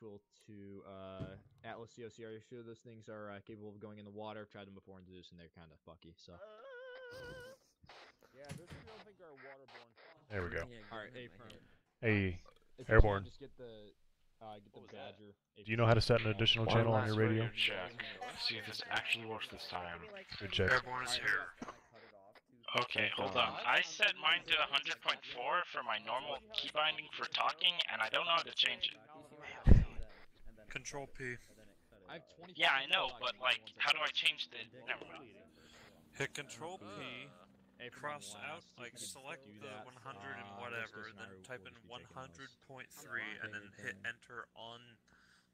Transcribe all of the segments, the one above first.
actual to uh, Atlas COC. Are you sure those things are uh, capable of going in the water? I've tried them before in Zeus, and they're kind of fucky. So. Yeah, those I don't think are waterborne. There we go. Yeah, All right, gun in A my firm. Hey, If Airborne. Just get the, uh, get the What was that? Badger. do you know how to set an additional One channel on your radio? check. See if this actually works this time. Good check. Airborne is here. Okay, hold on. I set mine to 100.4 for my normal key binding for talking, and I don't know how to change it. Control P. I have 20 Yeah, I know, but like, how do I change the? Never mind. Hit Control P. firm Cross out, like select the 100 Uh, and whatever, and then type in just be taking those. 100.3, and then hit enter on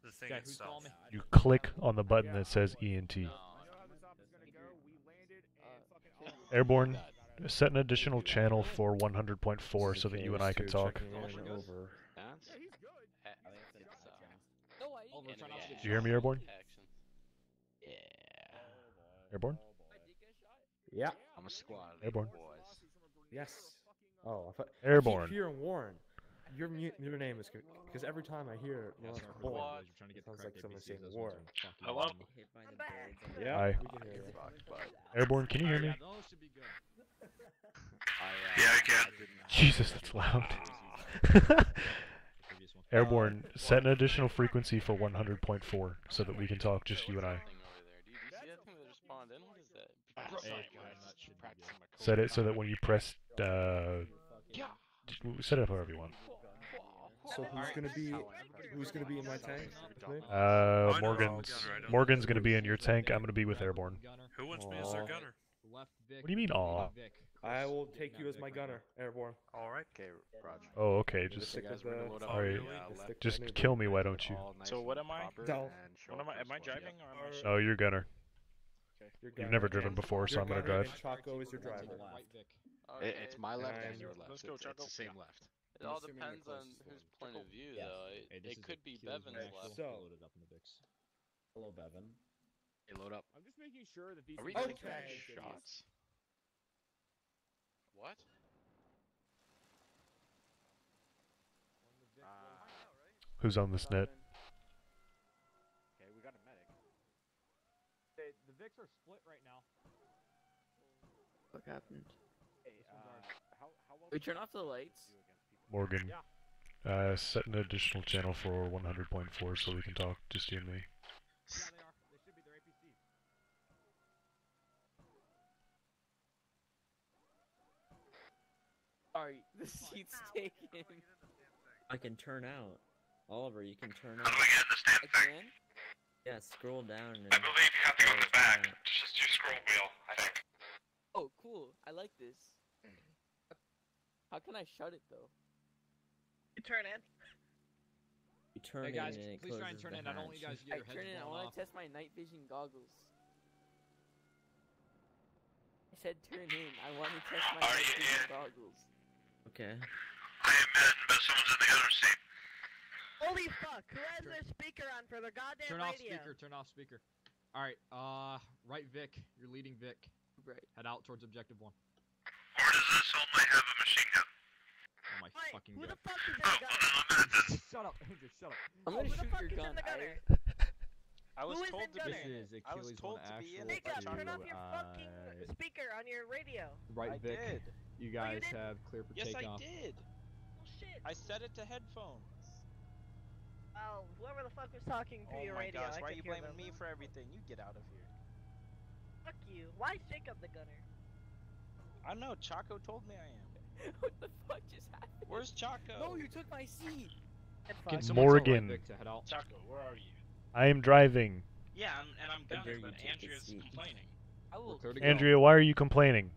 the thing Okay, itself. You click on the button that says ENT. I know how this op is gonna go. We landed and fucking all Airborne, set an additional channel for 100.4 so that you and I can talk. Over. over. That's. Yeah, he's good. I Yeah, think he's it's, got uh, that. No, I didn't. turn off Do you hear me, Airborne? Action. Yeah. Airborne? I did. Yeah. I'm a squad. Airborne. Boys. Yes. Oh, I thought. Airborne. I keep hearing Warren. Your mu- your name is because every time I hear Yeah, Warren, sorry for the Warren, noise, we're trying to get the sounds like someone saying those war. ones Hello? awesome. Hit by the birds. on the Yeah, Hi. can hear you. Fuck, but Airborne, can you hear me? Yeah, those should be good. I, uh, Yeah, I can. didn't Jesus, that's loud. The previous one. Airborne, set an additional frequency for 100.4 so that we can talk, just you and I. thing over there. Dude, you see that thing that spawned in? What is that? Hey, Sorry, fine, guys. that should be Practicing good. my code. Set it so that when you press, uh, Yeah. just w- set it up however you want. So who's gonna be who's gonna be in my tank? Uh, Morgan's Gunner, I don't Morgan's gonna be in your tank. I'm gonna be with Airborne. Who wants me as their gunner? What do you mean, right aw? Vic. I will take you as my gunner, Airborne. Alright. Okay, Roger. Oh, okay. Just stick guys, with we're gonna the- load up Alright. the, the stick left with just kill me, why don't you? nice So what am I? proper Del. What am I? Am I first one. driving or am I? Or- Oh, you're gunner. Your You've gunner never driven and- before, so your I'm gonna drive. and Chaco is your Right driver. It, it's my left and And- your left. Let's go, it's, it's the same left. It all depends on closest whose point of view, though. It, Hey, this it is could be Achilles Bevan's left. So- loaded up in the Vicks. Hello, Bevan. Hey, load up. I'm just making sure that these. Are we things taking don't Okay. shots? What? Uh, Who's on this net? okay, we got a medic. They, the Vicks are split right now. What happened? Hey, uh, how, how well We turn off the lights. do against people? Morgan. Uh, set an additional channel for 100.4 so we can talk, just you and me. Yeah, they are. They should be. They're APCs. Sorry, the seat's taken. I can turn out. Oliver, you can turn out. How do I get in this damn I thing? can? Yeah, scroll down and. I believe you have to go to the it's back. not. Just do scroll wheel, I think. Oh, cool. I like this. How can I shut it though? You turn in. You turn Hey guys, in and it please try and turn in. I don't want you guys to get I your turn heads in. I want to test my night vision goggles. I said turn in. I want to test my Are night vision in? goggles. Okay. I am in, but someone's in the other seat. Holy fuck! Who has their speaker on for their goddamn Turn off radio? speaker. Turn off speaker. All right. Uh, right Vic. You're leading Vic. Right. Head out towards objective one. Or does this only have a machine gun? Oh my Wait, fucking who god. the fuck is in Oh, the well, gunner? then I'm in this. shut up, Andrew. Shut up. I'm Oh, gonna who the shoot fuck your is in gun. the gunner? I was Who is told in to be. This gunner? is I was Achilles told to be in actual it, Jacob, Chaco. turn off your fucking uh, speaker on your radio. right I Vic. did. You guys didn't? have clear for Yes, I takeoff. did. Well, shit. I set it to headphones. Well, whoever the fuck was talking through Oh your my radio, gosh, I why are you hear blaming them. me for everything? You get out of here. Fuck you. Why shake up the gunner? I know, Chaco told me I am. what the fuck just happened? Where's Chaco? No, you took my seat. Get Can fucked. someone tell Morgan. Right Vic to head out? Chaco, where are you? I am driving. Yeah, I'm, and I'm gunning, but you take Andrea's complaining. I will. clear to kill. Andrea, why are you complaining?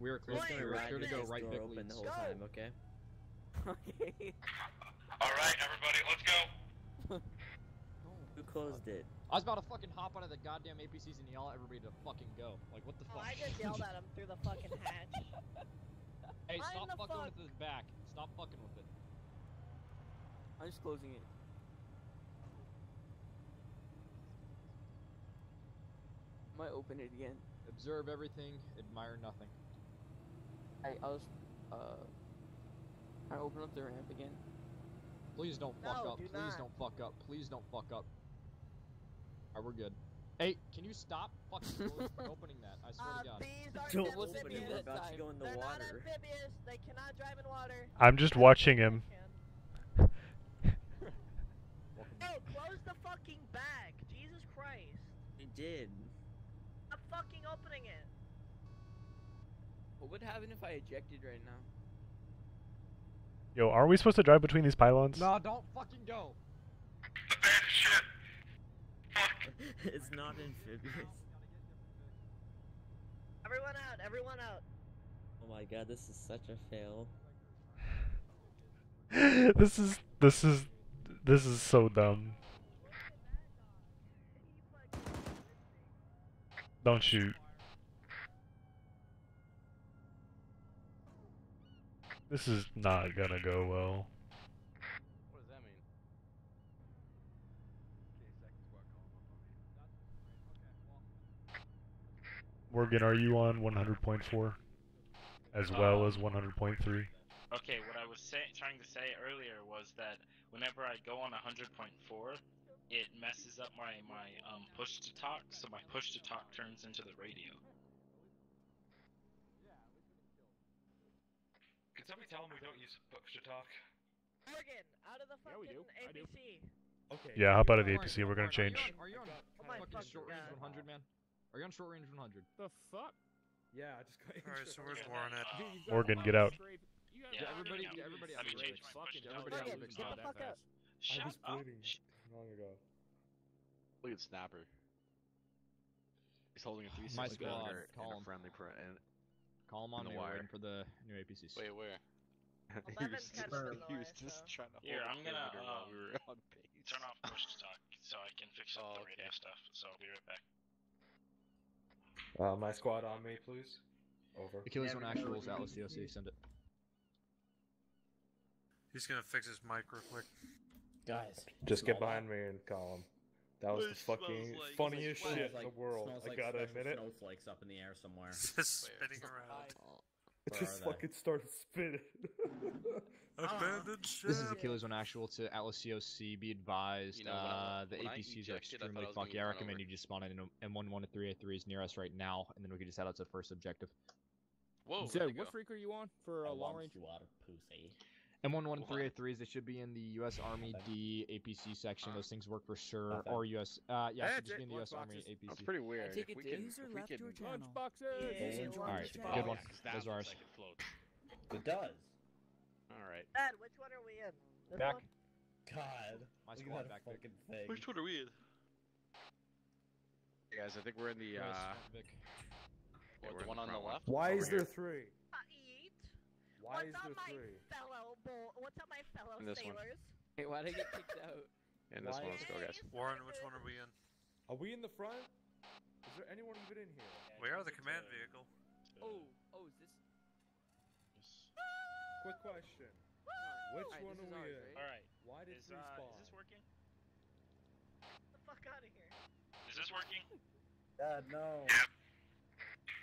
We are clear. We're gonna We're right ride clear to go. Right door open the whole Go. time, okay? Okay. Alright, everybody, let's go. Who closed it? I was about to fucking hop out of the goddamn APCs and yell at everybody to fucking go. Like what the Oh, fuck? I just yelled at him through the fucking hatch. hey, Why stop the fucking fuck? with the back. Stop fucking with it. I'm just closing it. Might open it again. Observe everything. Admire nothing. I, I was, uh, trying to open up the ramp again. Please don't fuck No, up. do Please not. don't fuck up. Please don't fuck up. Alright, we're good. Hey, can you stop fucking doors- opening that? I swear Uh, to God. these are Don't amphibious. open it. We're about to go in the They're not water. amphibious. They cannot drive in water. I'm just watching him. Can. Close the fucking bag. Jesus Christ. He did. I'm fucking opening it. What would happen if I ejected right now? Yo, are we supposed to drive between these pylons? No, don't fucking go. it's not amphibious. Everyone out. Everyone out. Oh my god, this is such a fail. this is this is this is so dumb. Don't shoot. This is not gonna go well. What does that mean? Morgan, are you on 100.4 as well as 100.3? Okay, what I was say- trying to say earlier was that whenever I go on 100.4, it messes up my my um push to talk, so my push to talk turns into the radio. Can somebody tell him we don't use push to talk? Morgan, out of the Yeah, we fucking do. I do. APC. Okay. Yeah, hop out of the APC. We're gonna change. Are you on, are you on Oh fucking fucking short range God. 100, man? Are you on short range 100? The fuck? Yeah, I just got Alright, so where's Yeah, Warren at? Dude, you've got Morgan, get out. of strafe- You Yeah, got everybody- a lot yeah, of everybody Let me strafe change my push fucking to out. talk. Everybody Morgan, else is get not the that fuck up. I Shut was up! bleeding long ago. Look at Snapper. He's holding a 360 My gun squad, in call a him. friendly pro and Call him on the wire. for the new APCs. wait, where? he was just, of the he was just so- trying to Here, hold I'm gonna, perimeter while um, we were on base. Turn off push to talk so I can fix up Oh, the okay. radio stuff. So I'll be right back. Uh, my squad on me, please. Over. Achilles on Never know actuals, what Atlas you send it. He's gonna fix his mic real quick. Guys. Just get behind me and call him. That was the fucking funniest Smells shit like- in the world. smells I gotta admit it. Snowflakes up in the air somewhere. Just spinning around. It just fucking started spinning. Abandoned This is ship. Achilles on actual to Atlas COC. Be advised, You know, uh, the APCs are ejected, I extremely I was fucky. I recommend over. you just spawn in an M113A3 is near us right now, and then we can just head out to the first objective. Whoa, Zed, what go? freak are you on for a long range? water pussy. M113A3s, they should be in the U.S. Army D APC section. Uh, Those things work for sure. Or U.S. Uh, yeah, it should just be in the U.S. Army boxes. APC. That's pretty weird. take if it we to can, user if we left can, your channel. Yeah, Alright, lunch Alright, box. good one. That Those are looks ours. like it floats. It does. All right. Dad, which one are we in? This Back. one? God. My look squad at back there. fucking thing. Which one are we in? Hey guys, I think we're in the uh, Vic. yeah, the one on the left? Why is there three? Eat. Why What's is up, there my three? fellow bull? What's up, my fellow And this one. sailors? Hey, why did I get kicked out? in this Why- one. Let's go, guys. Warren, which one are we in? Are we in the front? Is there anyone even in here? We are the command vehicle. Oh, oh, is this? Quick question. Hang. Which Alright, one this are we ours, in? right? Alright, Why did is, three uh, spawn? is this working? Get the fuck out of here. Is this working? Dad, no.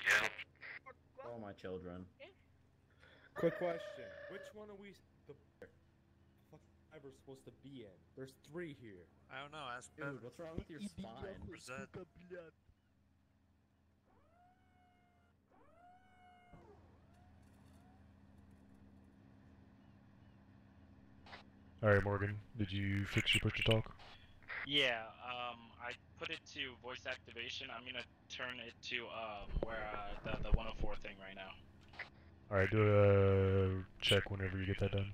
Yeah. Well, Oh, my children. Quick question. Which one are we the fuck ever supposed to be in? There's three here. I don't know. Ask Dude, what's wrong with your spine? Zed. Alright, Morgan, did you fix your push to talk? Yeah, um, I put it to voice activation. I'm gonna turn it to, um, where, uh, the, the 104 thing right now. Alright, do a check whenever you get that done.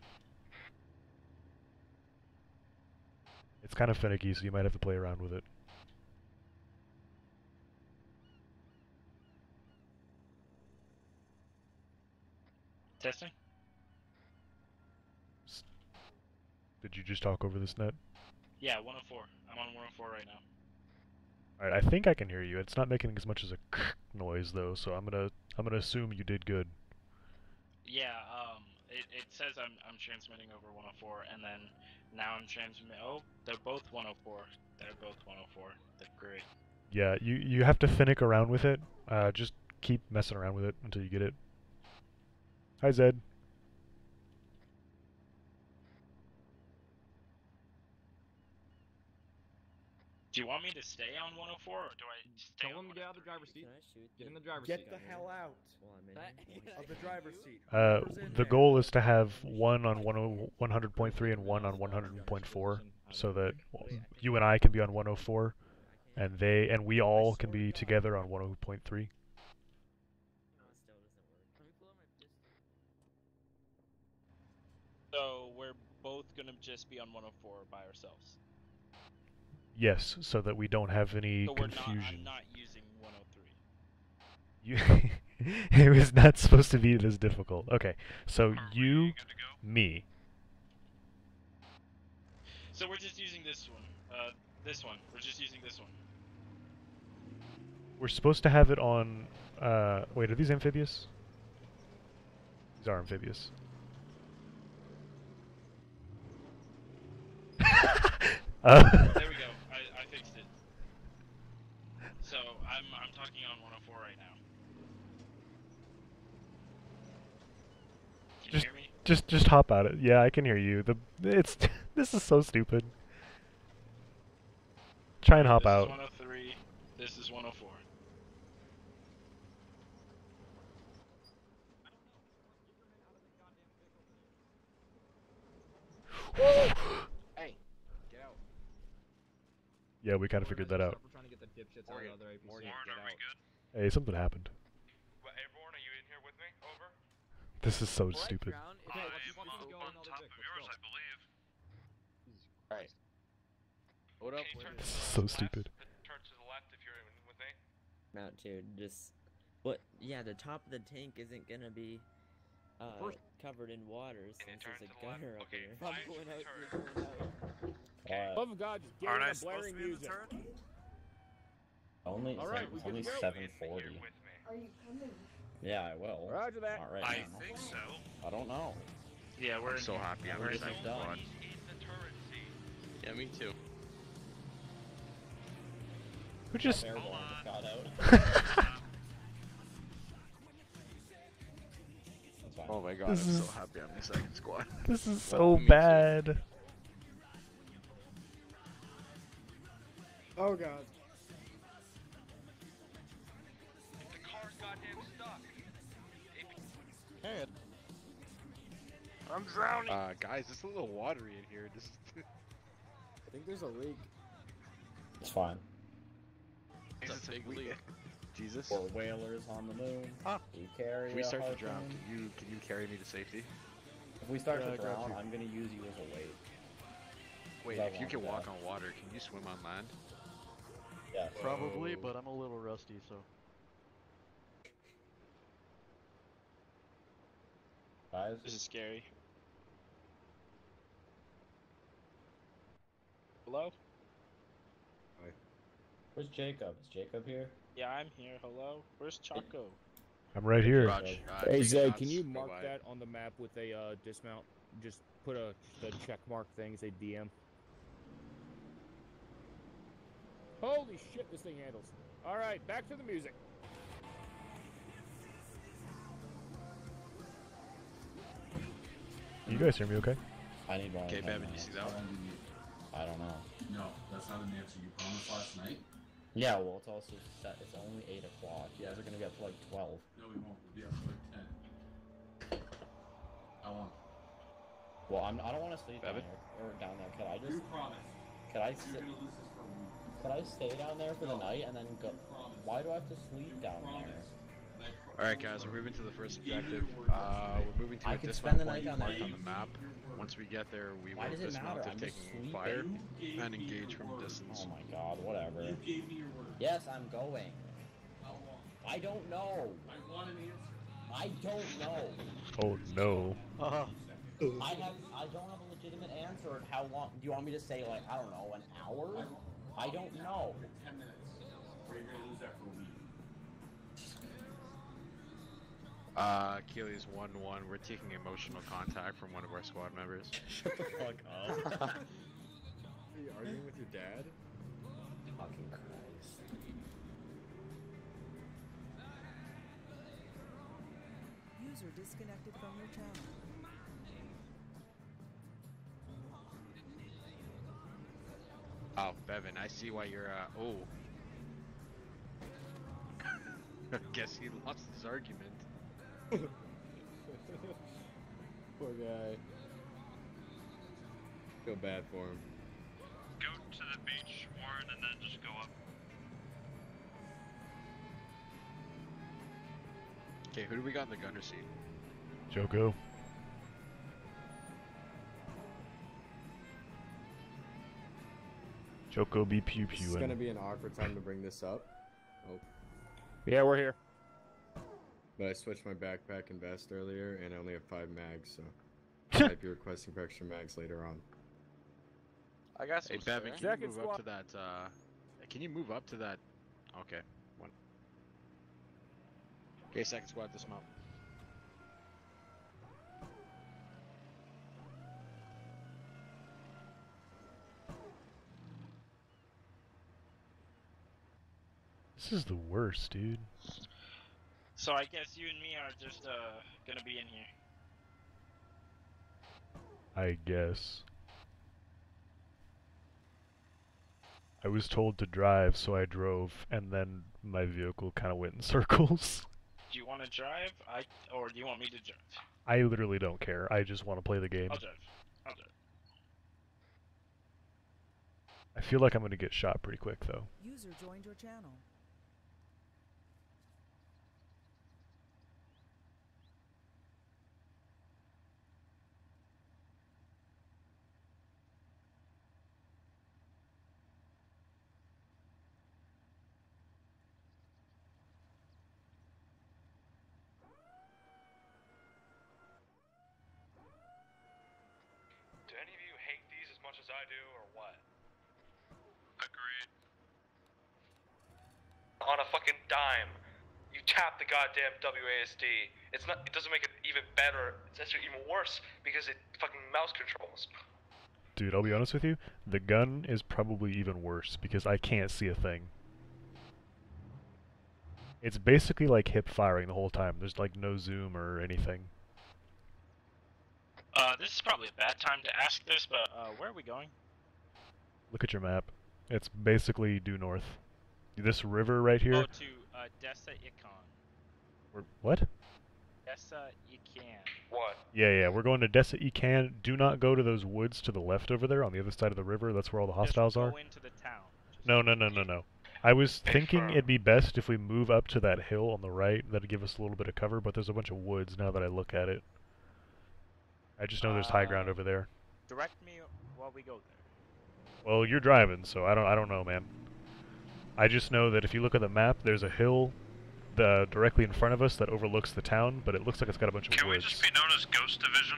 It's kind of finicky, so you might have to play around with it. Testing? Did you just talk over this net? Yeah, 104. I'm on 104 right now. Alright, I think I can hear you. It's not making as much as a noise though, so I'm gonna I'm gonna assume you did good. Yeah, um, it, it says I'm, I'm transmitting over 104, and then now I'm transmitting. Oh, they're both 104. They're both 104. They're great. Yeah, you you have to finnick around with it. Uh, just keep messing around with it until you get it. Hi Zed. Do you want me to stay on 104 or do I stay Tell on him to get out of the driver's seat. Can I shoot Get in the- the driver's Get seat. the hell out Well, I'm in. That- of the driver's seat. Uh, the goal is to have one on 10 100.3 and one on 100.4, so that you and I can be on 104, and they and we all can be together on 100.3. No, it still doesn't work. Let me pull out my pistol. So we're both gonna just be on 104 by ourselves. Yes, so that we don't have any So we're not. confusion. I'm not using 103. You, it was not supposed to be this difficult. Okay, so you, me. So we're just using this one. Uh, this one. We're just using this one. We're supposed to have it on. Uh, wait, are these amphibious? These are amphibious. uh, There we go. I, I fixed it. So I'm I'm talking on 104 right now. Can Just- you hear me? just, just hop out it. Yeah, I can hear you. The it's this is so stupid. Try and hop this out. Is 103. This is 104. Hey, get out. Yeah, we kind of figured that out. We're trying to get the dipshits out Morgan, of the other APC. Morgan, Get are we good? Hey, something happened. What, everyone, are you in here with me? Over. This is so Before stupid. drown, if I let's just fucking go- go on top of yours. I believe. Alright. Hold up. Can you wait a turn minute. to the So stupid. Turn to the left if you're in with me. Mount dude, just what? Yeah, the top of the tank isn't gonna be uh, First- covered in water Can since there's a to the gunner up Okay, here. I'm going out, turn. you're going. Love of God, just get Aren't in the blaring to the music. Only, All it's like- we it's good only to go? seven You're forty. with me. Yeah, I will. Roger that. Not right I now. think so. I don't know. Yeah, we're I'm so here. happy I'm We're in just second done. squad. Eat the turret. Yeah, me too. Who just? Airborne Hold just on. got out. Oh my god, This I'm so happy I'm in second squad. This is Well, so too. bad. Oh god. I'm drowning. Uh, guys, it's a little watery in here. Just I think there's a leak. It's fine. It's a Jesus, big we- leak. Jesus. Four whalers on the moon. Ah. We carry If we start to drown, can you can you carry me to safety? If we start Yeah, to drown, I'm gonna use you as a weight. Wait, if you want can walk on water, can you swim on land? Yeah. Probably, but I'm a little rusty, so. Guys, This is scary. Hello? Hi. where's Jacob? Is Jacob here? Yeah, I'm here. Hello? Where's Chaco? I'm right here. Raj, uh, Hey take Zed, shots, can you mark by. that on the map with a uh, dismount? Just put a the check mark thing, say DM. Holy shit, this thing handles. All right, back to the music. You guys hear me okay? I need one. Okay, of Bevan, you uh, see that one? I don't know. No, that's not an answer you promised last night. Yeah, well, it's also set. It's only eight o'clock. You guys are gonna be up to like twelve. No, we won't. We'll be up to like ten. How long? Well, I'm. I don't want to sleep down there or down there. Could I just? You just? promise. Could I? You're gonna lose this for a week. could I stay down there for the night and then go? Why do I have to sleep You down promise. there? And I pro- Alright guys, we're moving to the first objective. Uh, we're moving to I a could dismount spend the point night down marked there. on the map. Once we get there, we Why will does it dismount matter? if I'm just taking fire You and engage from word. distance. Oh my god, whatever. You gave me your word. Yes, I'm going. How long? I don't know. I want an answer. I don't know. Oh no. Uh, I have. I don't have a legitimate answer. And how long? Do you want me to say like I don't know, an hour? I don't know. Ten minutes. Or you're gonna Uh, Keely's 1-1. We're taking emotional contact from one of our squad members. Shut the fuck up. Are you arguing with your dad? Fucking Christ. User disconnected from your channel. Oh, Bevan, I see why you're. Uh, oh. Guess he lost his argument. Poor guy. Feel bad for him. Go to the beach, Warren, and then just go up. Okay, who do we got in the gunner seat? Joko. Joko be pew This pew. is gonna be an awkward time to bring this up. Oh. Yeah, we're here. But I switched my backpack and vest earlier, and I only have five mags, so I might be requesting for extra mags later on. I got Hey, some Bevan, spare. can you move up to that? Uh, can you move up to that? Okay, one. Okay, second squad, this dismount. This is the worst, dude. So I guess you and me are just uh gonna be in here. I guess. I was told to drive, so I drove, and then my vehicle kind of went in circles. Do you want to drive? I or do you want me to drive? I literally don't care. I just want to play the game. I'll drive. I'll drive. I feel like I'm gonna get shot pretty quick, though. User joined your channel. Do any of you hate these as much as I do, or what? Agreed. On a fucking dime, you tap the goddamn WASD. It's not. It doesn't make it even better. It's actually even worse because it fucking mouse controls. Dude, I'll be honest with you. The gun is probably even worse because I can't see a thing. It's basically like hip firing the whole time. There's like no zoom or anything. Uh, this is probably a bad time to ask this, but uh, where are we going? Look at your map. It's basically due north. This river right here. Oh, to uh, Dessa Ikon. We're- what? Dessa Ikan. What? Yeah, yeah, we're going to Dessa Ecan. Do not go to those woods to the left over there on the other side of the river. That's where all the hostiles Just are. go into the town. No, no, no, no, no. I was thinking Confirm. it'd be best if we move up to that hill on the right. That'd give us a little bit of cover, but there's a bunch of woods now that I look at it. I just know there's high ground Uh, over there. Direct me while we go there. Well, you're driving, so I don't I don't know, man. I just know that if you look at the map, there's a hill the, directly in front of us that overlooks the town, but it looks like it's got a bunch of Can we just be known as Ghost Division?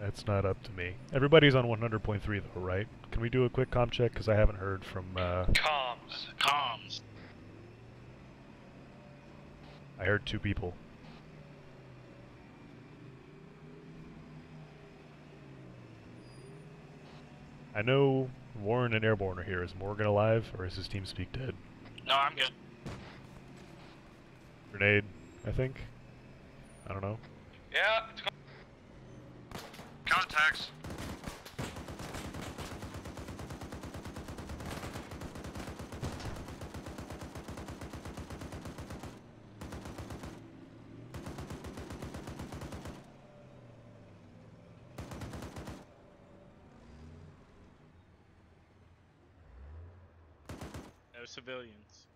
That's not up to me. Everybody's on 100.3 though, right? Can we do a quick comp check? Because I haven't heard from. Uh, Comms. Comms. I heard two people. I know Warren and Airborne are here. Is Morgan alive, or is his TeamSpeak dead? No, I'm good. Grenade, I think. I don't know. Yeah. Contacts. No civilians.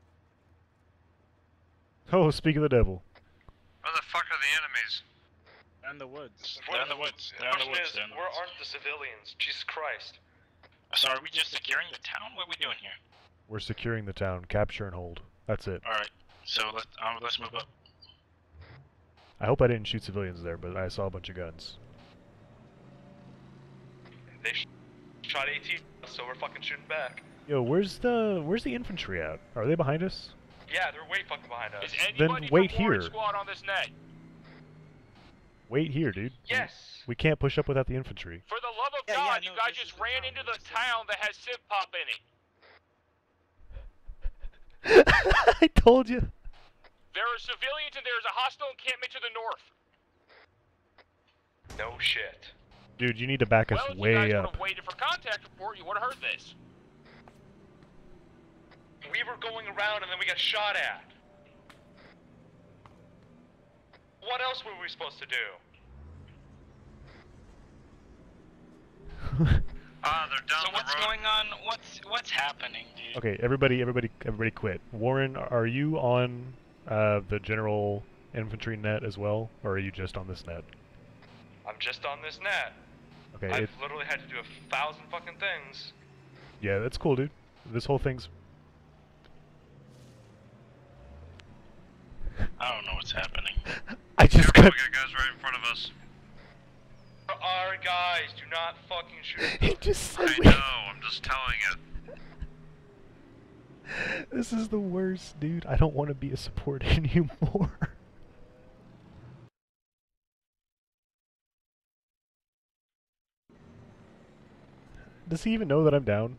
Oh, speak of the devil. Where the fuck are the enemies? They're in the woods. What- They're in the woods. The They're in the question woods. is, the where aren't the civilians? Jesus Christ. So are we just securing the town? What are we doing here? We're securing the town. Capture and hold. That's it. All right. So let's um, let's move up. I hope I didn't shoot civilians there, but I saw a bunch of guns. They sh- shot 18, so we're fucking shooting back. Yo, where's the where's the infantry at? Are they behind us? Yeah, they're way fucking behind us. Is Then wait from here. Squad on this net? Wait here, dude. Yes. We can't push up without the infantry. For the love of Yeah, God, yeah, you no, guys just ran into the town that has Civ Pop in it. I told you. There are civilians and there is a hostile encampment to the north. No shit. Dude, you need to back us way up. well, if you way guys would up. have waited for contact report, you would have heard this. We were going around and then we got shot at. What else were we supposed to do? Ah, they're down So the what's road. going on? What's what's happening, dude? Okay, everybody, everybody, everybody, quit. Warren, are you on uh, the general infantry net as well, or are you just on this net? I'm just on this net. Okay, I've literally had to do a thousand fucking things. yeah, that's cool, dude. This whole thing's I don't know what's happening. I just Careful, got. we got guys right in front of us. Our guys, do not fucking shoot. He just said I we- know, I'm just telling it. This is the worst, dude. I don't want to be a support anymore. Does he even know that I'm down?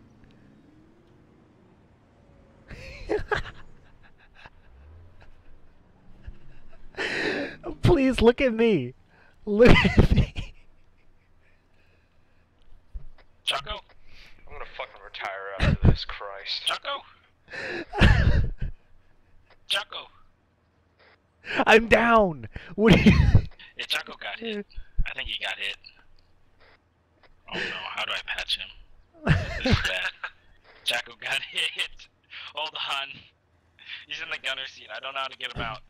Please look at me. Look at me. Choco, I'm gonna fucking retire after this, Christ. Choco, Choco. I'm down. What do you? Yeah, Choco got hit. I think he got hit. Oh no, how do I patch him? This is bad. Jacko got hit. Hold on. He's in the gunner seat. I don't know how to get him out.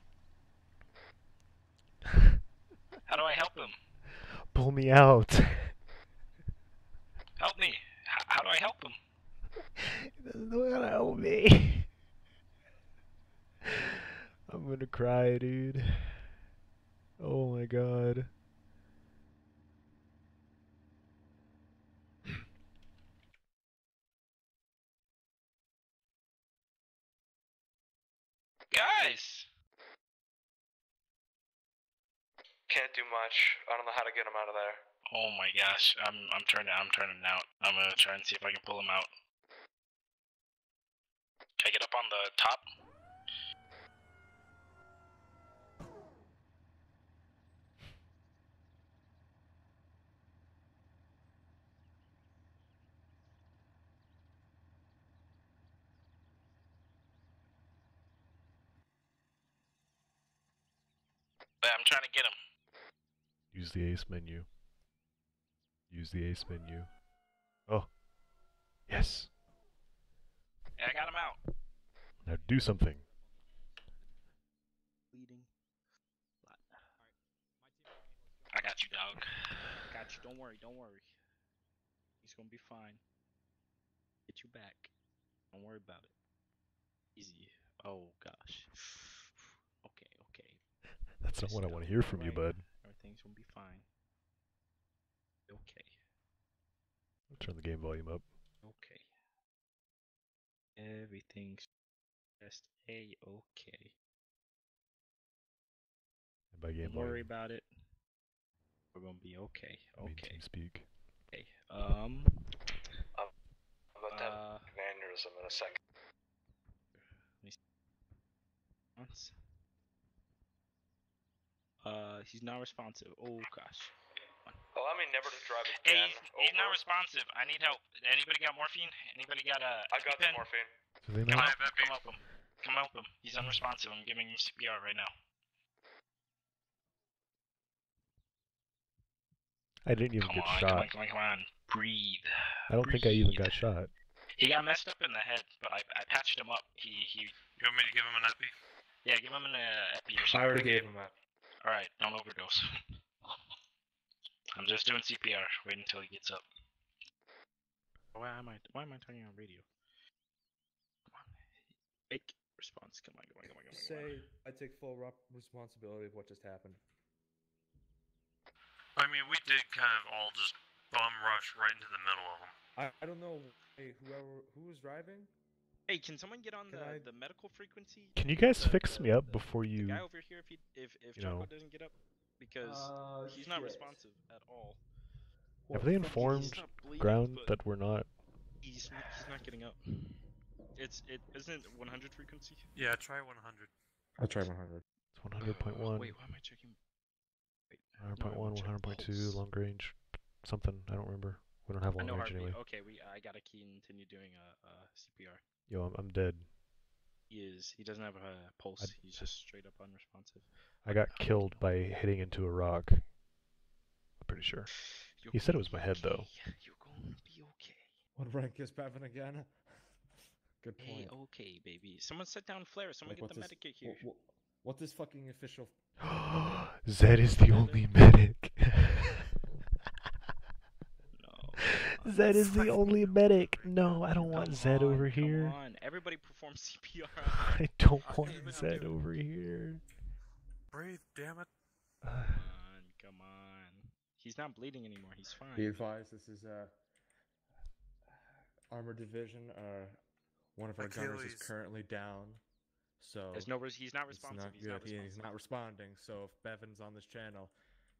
How do I help him? Pull me out. Help me. H- how do I help him? doesn't know how to help me. I'm gonna cry, dude. Oh my god. Guys! Can't do much. I don't know how to get him out of there. Oh my gosh, I'm I'm turning I'm turning out. I'm gonna try and see if I can pull him out. Can I get up on the top? I'm trying to get him. Use the ACE menu. Use the ACE menu. Oh. Yes. Yeah, I got him out. Now do something. Bleeding. I got you, dog. Got you. Don't worry. Don't worry. He's gonna be fine. Get you back. Don't worry about it. Easy. Oh gosh. Okay. Okay. That's not what I want to hear from you, bud. Everything's gonna be fine. Okay. I'll turn the game volume up. Okay. Everything's just a okay. And by game Don't worry about it. We're gonna be okay. I mean Okay. TeamSpeak. Okay. Um. I'm about to have Uh, an aneurysm in a second. once. Uh, he's not responsive. Oh gosh. Allow me never to drive Hey, he's, he's not responsive. I need help. Anybody got morphine? Anybody got a? I got the morphine. Do Come not? help him. Come help him. Come help him. He's unresponsive. I'm giving him CPR right now. I didn't even Come get on, shot. come on, come on, come on. Breathe. I don't think I even got shot. He got messed up in the head, but I, I patched him up. He he. You want me to give him an epi? Yeah, give him an uh, epi or I already gave him that. All right, don't overdose. I'm just doing CPR. Wait until he gets up. Why am I? Why am I turning on radio? Come on, fake response. Come on, come on, come on, come on. come on. Say I take full responsibility of what just happened. I mean, we did kind of all just bum rush right into the middle of them. I, I don't know. Hey, whoever who was driving? Hey, can someone get on Can the I- the medical frequency? Can you guys the- fix the- me up the- before The you? guy over here, if he if if you Choco know- doesn't get up, because Uh, he's not shit. responsive at all. Have What, they informed bleeding, ground that we're not? He's n- he's not getting up. It's it isn't it 100 frequency. Yeah, try 100. I tried 100. It's 100.1, Wait, why am I checking? Wait, 100.1, wanna 100.2, long range. something. I don't remember. We don't have long range heartbeat. anyway. Okay, we I gotta continue doing a, a CPR. Yo, I'm, I'm dead. He is. He doesn't have a pulse. He's just straight up unresponsive. I got um, killed by hitting into a rock. I'm pretty sure. You're He said it was my head though. Yeah, you're gonna be okay. What rank is Bevan again? Good point. Hey, okay, baby. Someone set down flare. Someone Like, get the medic here. wh- wh- what this fucking official? Zed is the only medic. Zed is the only medic. No, I don't want Zed over here. Come on, everybody perform CPR. I don't want Zed over here. Breathe, damn it. Come on, come on. He's not bleeding anymore. He's fine. Be advised, this is uh, armor division. Uh, one of our gunners is currently down, so There's no res- he's not it's responsive, Not he's good. not He- he's not responding. So if Bevan's on this channel,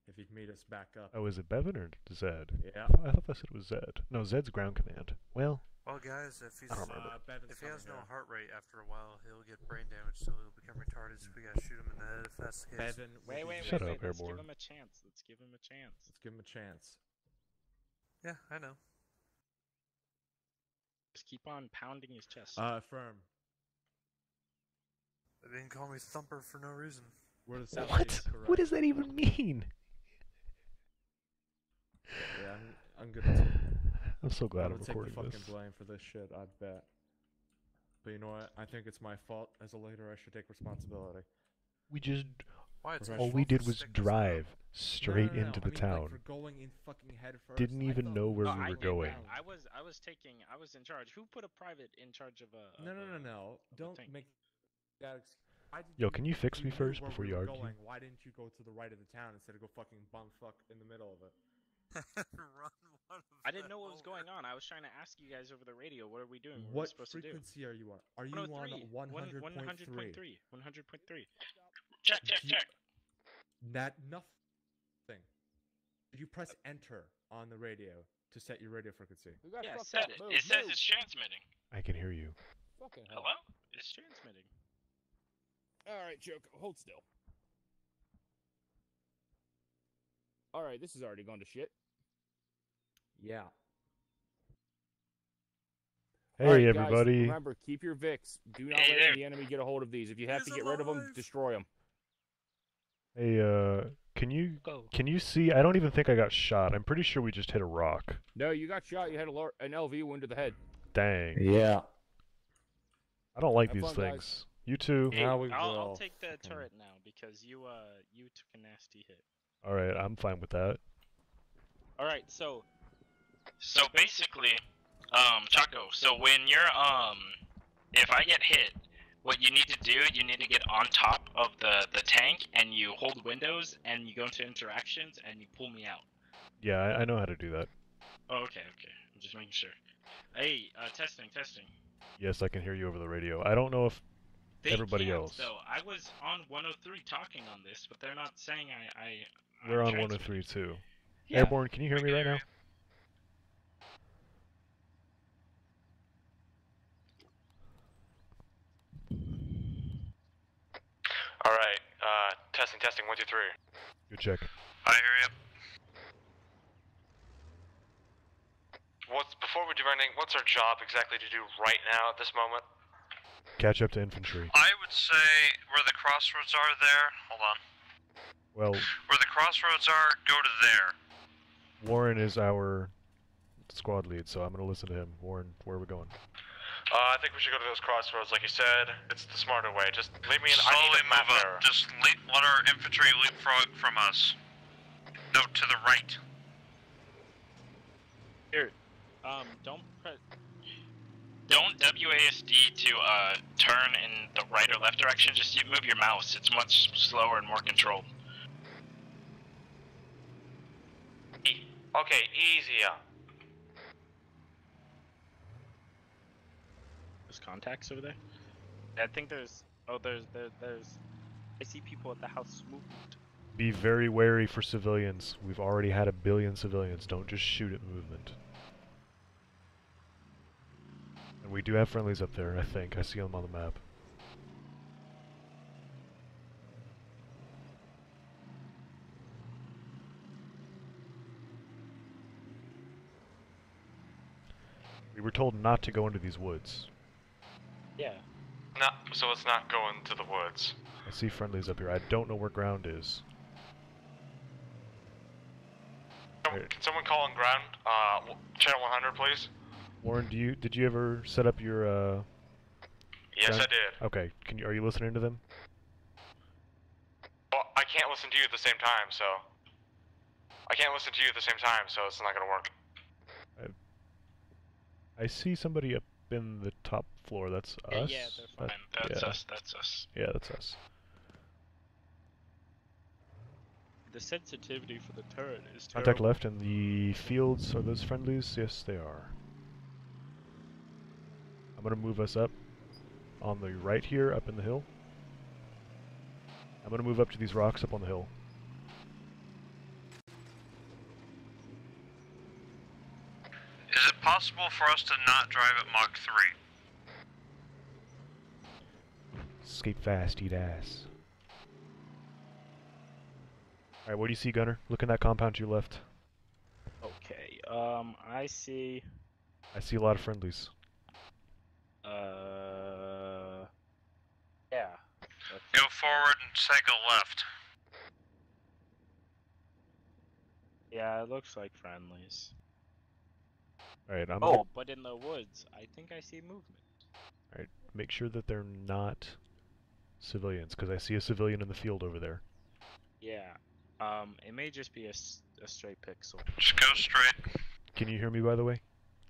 if he can meet us back up. Oh, is it Bevan or Zed? Yeah. I thought, I said it was Zed. No, Zed's ground command. Well, Well, guys, if he's I don't remember. Uh, if he has no heart rate after a while, he'll get brain damage, so he'll become retarded. So we gotta shoot him in the head if that's the case. Bevan, Wait, wait, Shut wait, up, wait. Let's Airborne. give him a chance. Let's give him a chance. Let's give him a chance. Yeah, I know. Just keep on pounding his chest. Uh, firm. They didn't call me Thumper for no reason. We're the what? southeast, What does that even mean? Yeah, I'm, I'm gonna. I'm so glad I'm I'm gonna take recording the fucking this. blame for this shit. I bet. But you know what? I think it's my fault. As a leader, I should take responsibility. We just Why, it's all we did was sticking us drive No, no, straight no, no, into I the mean, town. Like, going in fucking head first. Didn't even thought- know where No, we I were did going. I was I was taking I was in charge. Who put a private in charge of a? No, no, no, no. Don't make that. Ex- Yo, can you fix me first before we you argue? Going, why didn't you go to the right of the town instead of go fucking bumfuck in the middle of it? Run one of I didn't know what was going on. I was trying to ask you guys over the radio. What are we doing? What, are we What supposed to do? frequency are you on? Are oh, you on 100.3? 100.3. 100.3. Check, check, check. That nothing. You press enter on the radio to set your radio frequency? We got Yeah, fucked set it. Move, It says move. it's transmitting. I can hear you. Fucking hell. Hello? It's transmitting. All right, Choco, hold still. All right, this has already gone to shit. Yeah. Hey All right, guys, everybody. remember, keep your Vicks. Do not Hey let there. the enemy get a hold of these. If you have He's to get rid of them, destroy them. Hey, uh, can you Go. can you see? I don't even think I got shot. I'm pretty sure we just hit a rock. No, you got shot. You had a lar- an LV wound to the head. Dang. Yeah. I don't like Have these fun, guys. things. You too. Hey, Now we I'll, I'll take the fucking- turret now because you uh you took a nasty hit. All right, I'm fine with that. All right, so So basically, um, Chaco. So when you're um, if I get hit, what you need to do, you need to get on top of the the tank and you hold windows and you go into interactions and you pull me out. Yeah, I, I know how to do that. Oh, okay, okay. I'm just making sure. Hey, uh, testing, testing. Yes, I can hear you over the radio. I don't know if They everybody else. Though I was on 103 talking on this, but they're not saying I. I I'm We're on 103 too. Yeah. Airborne, can you hear me right now? All right. Uh, testing, testing. One, two, three. Good check. I hear you. What's before we do anything? What's our job exactly to do right now at this moment? Catch up to infantry. I would say where the crossroads are there. Hold on. Well, Where the crossroads are, go to there. Warren is our squad lead, so I'm gonna listen to him. Warren, where are we going? Uh, I think we should go to those crossroads, like you said. It's the smarter way. Just leave me in. I Slowly need a map move there. up. Just le- let our infantry leapfrog from us. No, to the right. here, um, don't pre- Don't WASD to uh turn in the right or left direction. Just you move your mouse. It's much slower and more controlled. Okay, easier. There's contacts over there. I think there's. Oh, there's there, there's. I see people at the house movement. Be very wary for civilians. We've already had a billion civilians. Don't just shoot at movement. And we do have friendlies up there, I think. I see them on the map. We were told not to go into these woods. Yeah. Not, so let's not go into the woods. I see friendlies up here. I don't know where ground is. Can someone call on ground? Uh, channel 100, please. Warren, do you did you ever set up your uh? Yes, ground- I did. Okay, can you are you listening to them? Well, I can't listen to you at the same time, so. I can't listen to you at the same time, so it's not gonna work. I, I see somebody up in the top floor. That's Yeah, us. yeah, they're That- fine. That's yeah. us. That's us. Yeah, that's us. The sensitivity for the turret is Contact left and the fields. Are those friendlies? Yes, they are. I'm gonna move us up on the right here, up in the hill. I'm gonna move up to these rocks up on the hill. Is it possible for us to not drive at Mach 3? Escape fast, eat ass. Alright, what do you see, Gunner? Look in that compound to your left. Okay. Um, I see. I see a lot of friendlies. Uh. Yeah. Go forward and take a left. Yeah, it looks like friendlies. Alright, I'm oh, but in the woods, I think I see movement. Alright, make sure that they're not civilians, because I see a civilian in the field over there. Yeah. Um, it may just be a, a straight pixel. Just go straight. Can you hear me, by the way?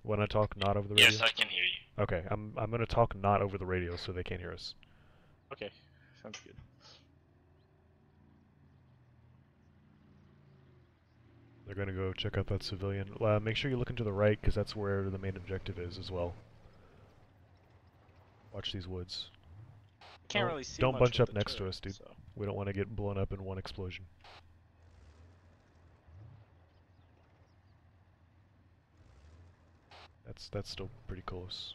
When I talk not over the radio? Yes, I can hear you. Okay, I'm I'm gonna talk not over the radio so they can't hear us. Okay, sounds good. They're gonna go check out that civilian. Uh, make sure you look into the right, because that's where the main objective is as well. Watch these woods. Can't Don't- really see Don't much bunch up the next to us, dude. so- We don't want to get blown up in one explosion. That's that's still pretty close.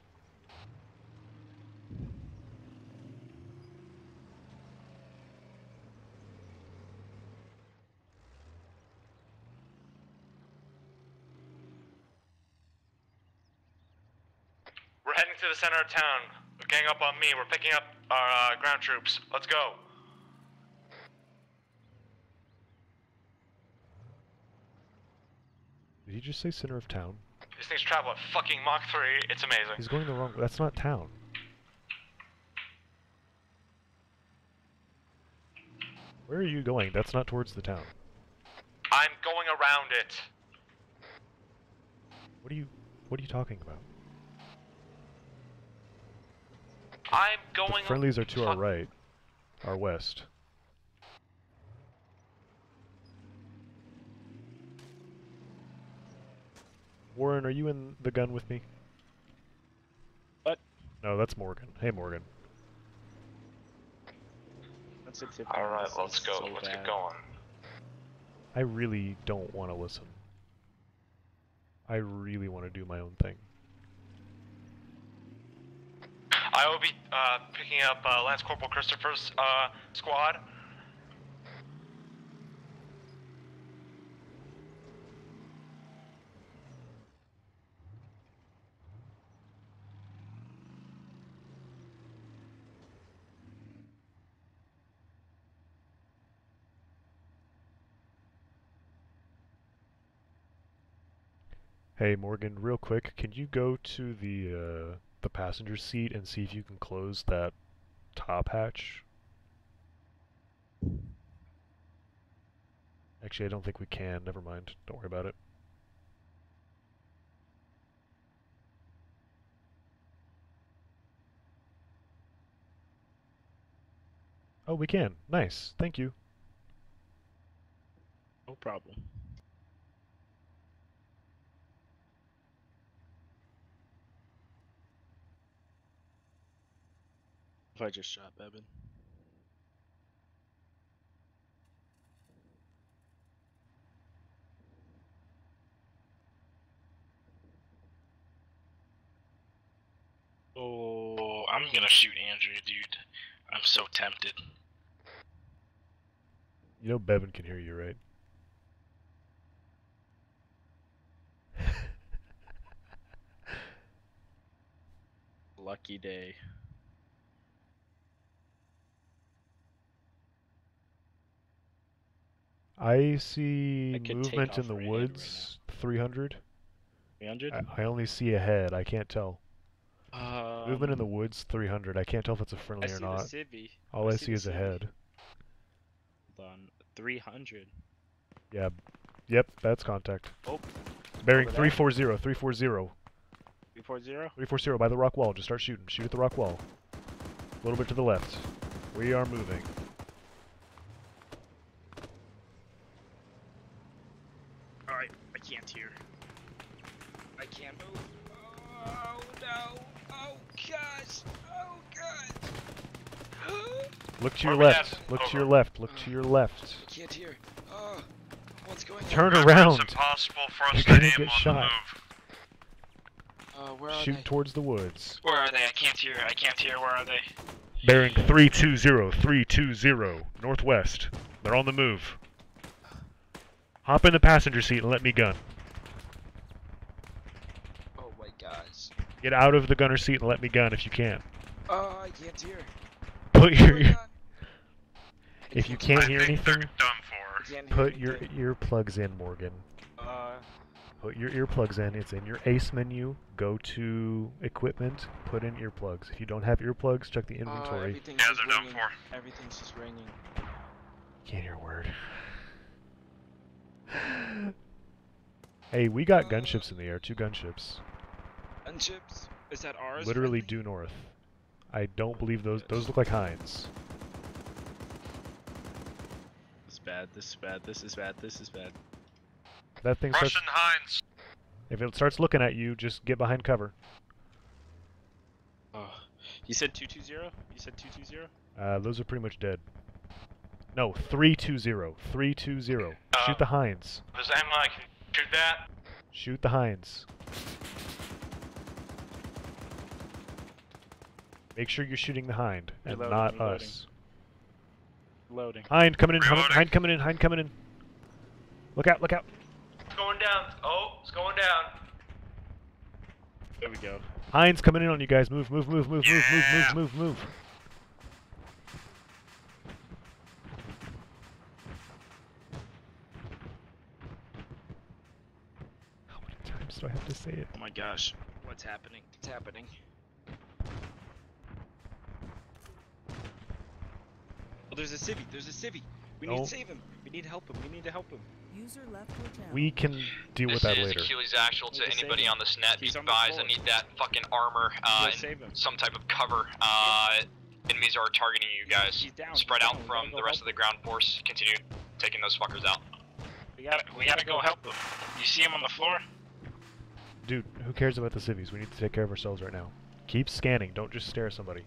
We're heading to the center of town. Gang up on me. We're picking up our uh, ground troops. Let's go. Did he just say center of town? These things travel at fucking Mach 3. It's amazing. He's going the wrong. That's not town. Where are you going? That's not towards the town. I'm going around it. What are you? What are you talking about? I'm The going. friendlies are to our right, our west. Warren, are you in the gun with me? What? No, that's Morgan. Hey, Morgan. Sensitivity All right, let's go. so let's bad. get going. I really don't want to listen. I really want to do my own thing. I will be uh, picking up uh, Lance Corporal Christopher's uh, squad. Hey, Morgan, real quick, can you go to the uh, the passenger seat and see if you can close that top hatch? Actually, I don't think we can. Never mind. Don't worry about it. Oh, we can. Nice. Thank you. No problem. If I just shot Bevan. Oh, I'm gonna shoot Andrew, dude. I'm so tempted. You know Bevan can hear you, right? lucky day. I see I movement in the hand right woods. 300. 300? I, I only see a head. I can't tell. movement in the Um, woods. 300. I can't tell if it's a friendly or see not. All I, see see the is a head. Hold on. 300. Yeah. Yep, that's contact. Oh. Bearing 340. 340. 340? 340 by the rock wall. Just start shooting. Shoot at the rock wall. A little bit to the left. We are moving. Alright, I can't hear. I can't move. Oh no! Oh gosh! Oh god! Look to your left. at? Look to your left. Look to your left. Can't hear. Oh, what's going Turn on? around. It's impossible for You're us to aim get on shot. the move. Uh, where are Shoot they? towards the woods. Where are they? I can't hear. I can't hear. Where are they? Bearing 320, 320, northwest. They're on the move. Hop in the passenger seat and let me gun. Oh my gosh. Get out of the gunner seat and let me gun if you can. Oh, I can't hear. Put your. If you can't hear anything, Can't put your anything. earplugs in, Morgan. Uh, Put your earplugs in. It's in your ACE menu. Go to equipment. Put in earplugs. If you don't have earplugs, check the uh, inventory. everything's Yeah, just they're done ringing. for. Everything's just ringing. Can't hear a word. hey, we got gunships in the air. Two gunships. Gunships? Is that ours? Literally due north. I don't believe those. Those look like Hinds. This is bad. This is bad. This is bad. This is bad. That thing starts. Russian Hinds. If it starts looking at you, just get behind cover. Oh, you said 220? You said 220? Uh, those are pretty much dead. No, 320. 320. Uh, Shoot the Hinds. Does that like shoot that? Shoot the Hinds. Make sure you're shooting the Hind and Reloading, not reloading. us. Loading. Hind coming in, Hind, Reloading. Hind coming in, Hind coming in. Look out, look out. It's going down. Oh, it's going down. There we go. Hind's coming in on you guys. Move, move, move, move, move, Yeah. move, move, move, move. How many times do I have to say it? Oh my gosh. What's happening? It's happening. Oh, there's a civvy. There's a civvy. We need No. to save him. We need to help him. We need to help him. User left. We can deal with that later. this that is later. Achilles Actual to Need to save anybody on this net. Be He's on advised, I need that fucking armor uh, and save him. some type of cover. Uh, enemies are targeting you guys. He's down, Spread he's out down, from the rest of the ground force. Continue taking those fuckers out. We gotta, we gotta go help them. You see him on the floor? Dude, who cares about the civvies? We need to take care of ourselves right now. Keep scanning. Don't just stare at somebody.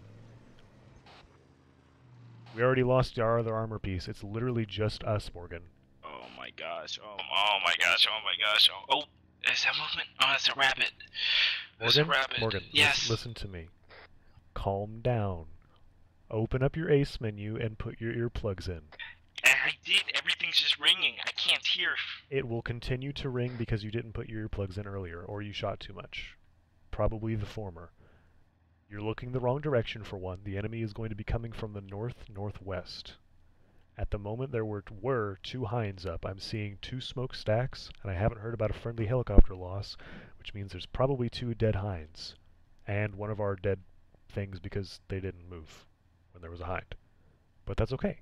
We already lost our other armor piece. It's literally just us, Morgan. Oh my gosh. Oh, Oh my gosh, oh my gosh. Oh, oh is that movement? Oh, that's a rabbit. That's Morgan, a rabbit. Morgan, yes. listen to me. Calm down. Open up your ACE menu and put your earplugs in. And I did. Everything's just ringing. I can't hear. It will continue to ring because you didn't put your earplugs in earlier, or you shot too much. Probably the former. You're looking the wrong direction for one. The enemy is going to be coming from the north-northwest. At the moment, there were, were two hinds up. I'm seeing two smokestacks, and I haven't heard about a friendly helicopter loss, which means there's probably two dead hinds, and one of our dead things because they didn't move when there was a hind. But that's okay.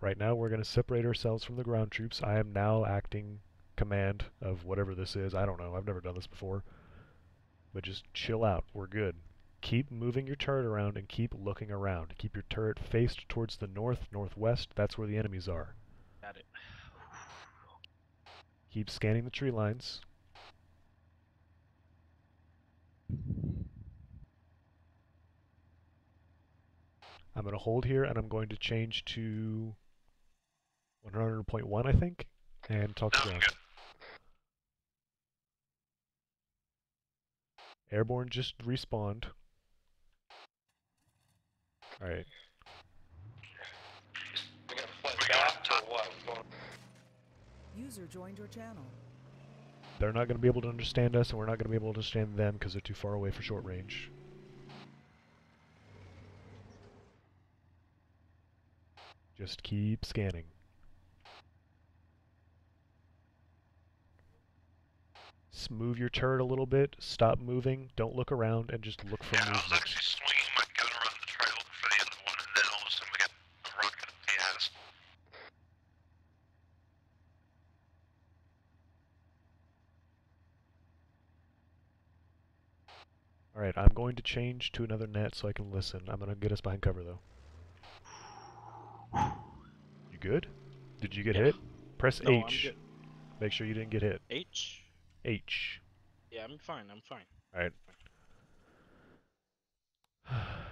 Right now, we're going to separate ourselves from the ground troops. I am now acting command of whatever this is. I don't know. I've never done this before. But just chill out. We're good. Keep moving your turret around and keep looking around. Keep your turret faced towards the north, northwest. That's where the enemies are. Got it. Keep scanning the tree lines. I'm going to hold here and I'm going to change to 100.1, I think, and talk to ground. Airborne just respawned. Alright. We gotta to what? User joined your channel. They're not going to be able to understand us, and we're not going to be able to understand them because they're too far away for short range. Just keep scanning. Smooth move your turret a little bit, stop moving, don't look around, and just look for yeah, movement. Alright, I'm going to change to another net so I can listen. I'm going to get us behind cover though. You good? Did you get Yeah. hit? Press No, H. Make sure you didn't get hit. H. H. Yeah, I'm fine. I'm fine. Alright.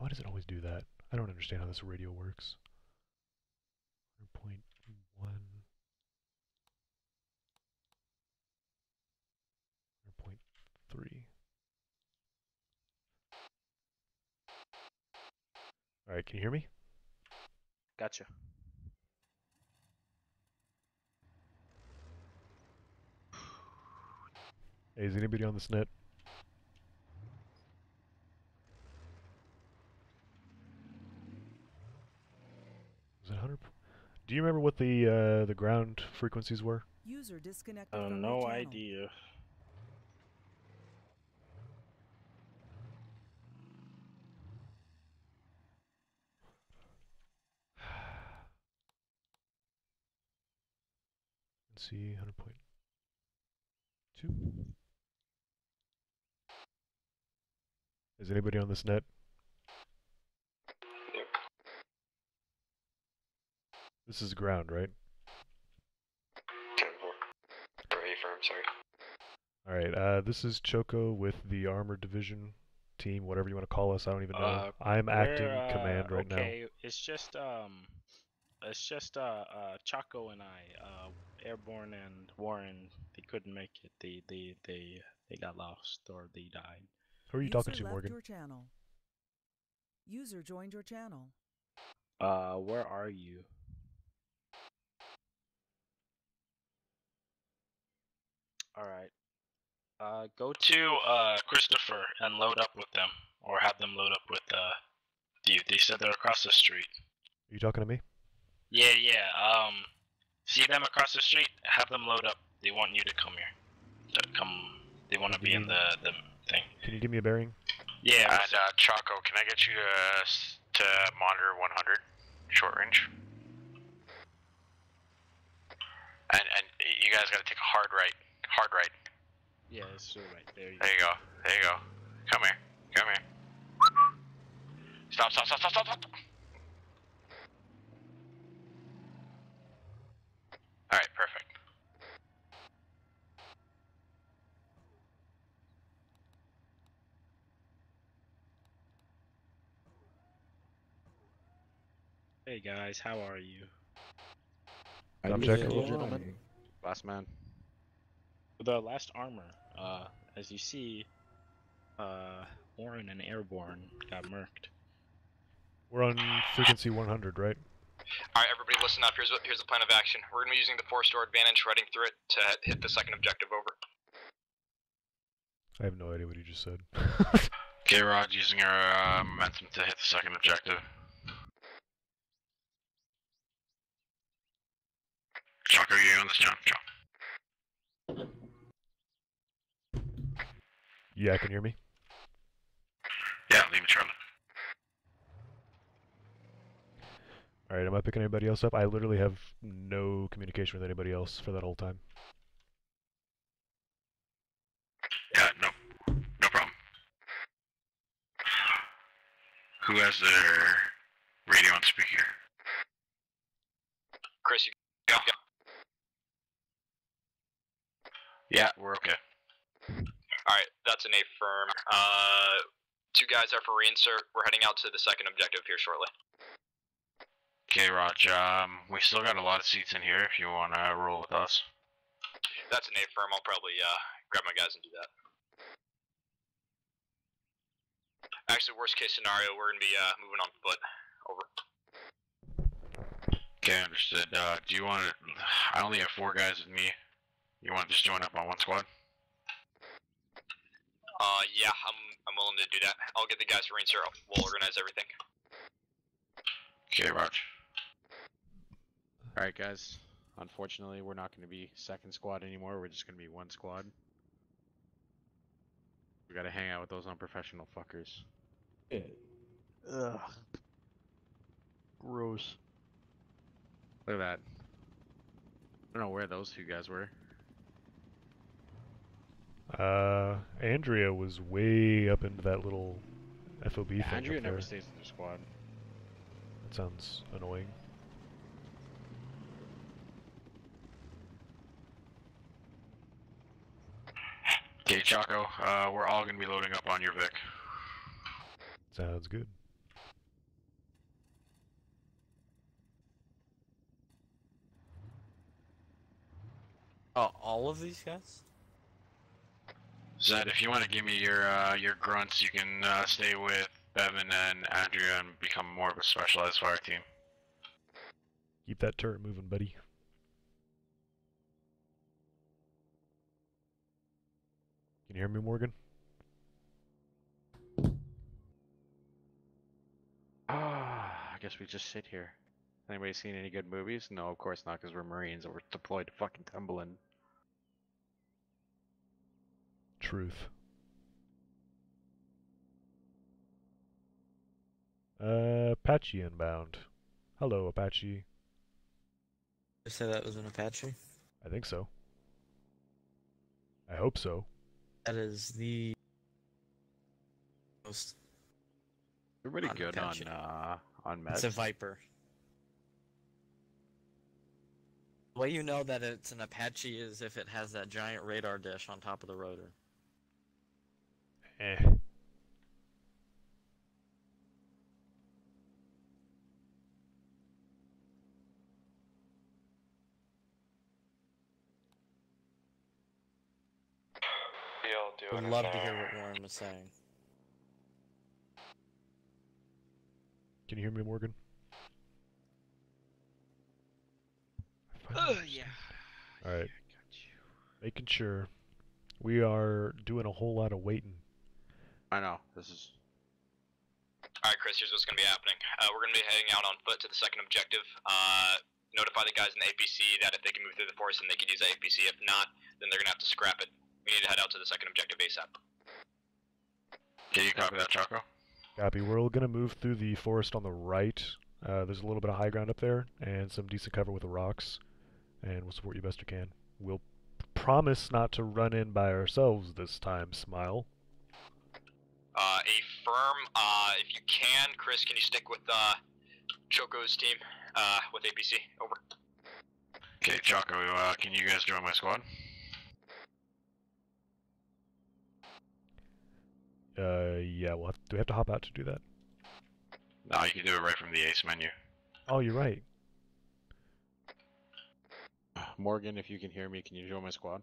why does it always do that? I don't understand how this radio works. 100.1. Point three. Alright, can you hear me? Gotcha. Hey, is anybody on this net? Was it 100? Do you remember what the uh, the ground frequencies were? User disconnected Uh, from no idea. Let's see, 100.2. Is anybody on this net? This is ground, right? Or A firm, sorry. Alright, uh, this is Choco with the Armored Division team, whatever you want to call us, I don't even know. Uh, I'm acting we're, uh, command right now. okay, it's just um, it's just uh, uh, Chaco and I, uh, Airborne and Warren. They couldn't make it. They they they they got lost or they died. Who are you User talking to, left Morgan? Your channel. User joined your channel. Uh, where are you? All right. Uh, go To uh, Christopher and load up with them, or have them load up with uh, you. They said they're across the street. Are you talking to me? Yeah, yeah. Um, see them across the street. Have them load up. They want you to come here. To come. They want to be in the the thing. Can you give me a bearing? Yeah. And uh, Choco, can I get you to uh, to monitor 100 short range? And and you guys got to take a hard right, hard right. Yeah, it's all right. There you There you go. There you go. Come here. Come here. Stop! Stop! Stop! Stop! Stop! stop. All right. Perfect. Hey guys, how are you? Stop checking. Last man. The last armor, uh, as you see, uh, Warren and Airborne got murked. We're on frequency 100, right? Alright, everybody listen up. Here's, what, here's the plan of action. We're going to be using the four store advantage, running through it to hit the second objective over. I have no idea what you just said. K Rod using our uh, momentum to hit the second objective. Choco, you on this, John? John. Yeah, I can you hear me? Yeah, leave me Charlie. Alright, am I picking anybody else up? I literally have no communication with anybody else for that whole time. Yeah, no, no problem. Who has their radio on speaker? Chris, you go. go. Yeah, we're okay. Alright, that's an A firm. Uh, two guys are for reinsert. We're heading out to the second objective here shortly. Okay, Raj. Um, we still got a lot of seats in here. If you want to roll with us. That's an A firm. I'll probably uh, grab my guys and do that. Actually, worst case scenario, we're gonna be uh, moving on foot. Over. Okay, understood. Uh, do you want to? I only have four guys with me. You want to just join up on one squad? Uh, yeah, I'm I'm willing to do that. I'll get the guys to range here. We'll organize everything. Okay, Raj. Alright, guys. Unfortunately, we're not going to be second squad anymore. We're just going to be one squad. We gotta hang out with those unprofessional fuckers. Yeah. Ugh. Gross. Look at that. I don't know where those two guys were. Uh, Andrea was way up into that little FOB Yeah, thing. Andrea up never stays in their squad. That sounds annoying. Okay, Choco. Uh, we're all gonna be loading up on your Vic. Sounds good. Oh, all of these guys? Zed, if you want to give me your uh, your grunts, you can uh, stay with Bevan and Andrea and become more of a specialized fire team. Keep that turret moving, buddy. Can you hear me, Morgan? Ah, I guess we just sit here. Anybody seen any good movies? No, of course not, because we're Marines and we're deployed to fucking Timberland. Truth. Uh, Apache inbound. Hello, Apache. You say that was an Apache? I think so. I hope so. That is the most. We're pretty Not good on uh on meds. It's a Viper. The way you know that it's an Apache is if it has that giant radar dish on top of the rotor. Eh. Yeah, I'll do Would love to hear what Warren was saying. Can you hear me, Morgan? Oh yeah. Alright. Making sure. We are doing a whole lot of waiting. I know. This is Alright, Chris, here's what's going to be happening. Uh, we're going to be heading out on foot to the second objective. Uh, notify the guys in the APC that if they can move through the forest, then they can use the APC. If not, then they're going to have to scrap it. We need to head out to the second objective ASAP. Can you copy that, Choco? Copy. We're going to move through the forest on the right. Uh, there's a little bit of high ground up there and some decent cover with the rocks. And we'll support you best we can. We'll promise not to run in by ourselves this time, Smile. Uh, a firm, uh, if you can, Chris, can you stick with uh, Choco's team uh, with APC? Over. Okay, Choco. Uh, can you guys join my squad? Uh, yeah, we'll have, do we have to hop out to do that? No, you can do it right from the ACE menu. Oh, you're right. Morgan. If you can hear me, can you join my squad?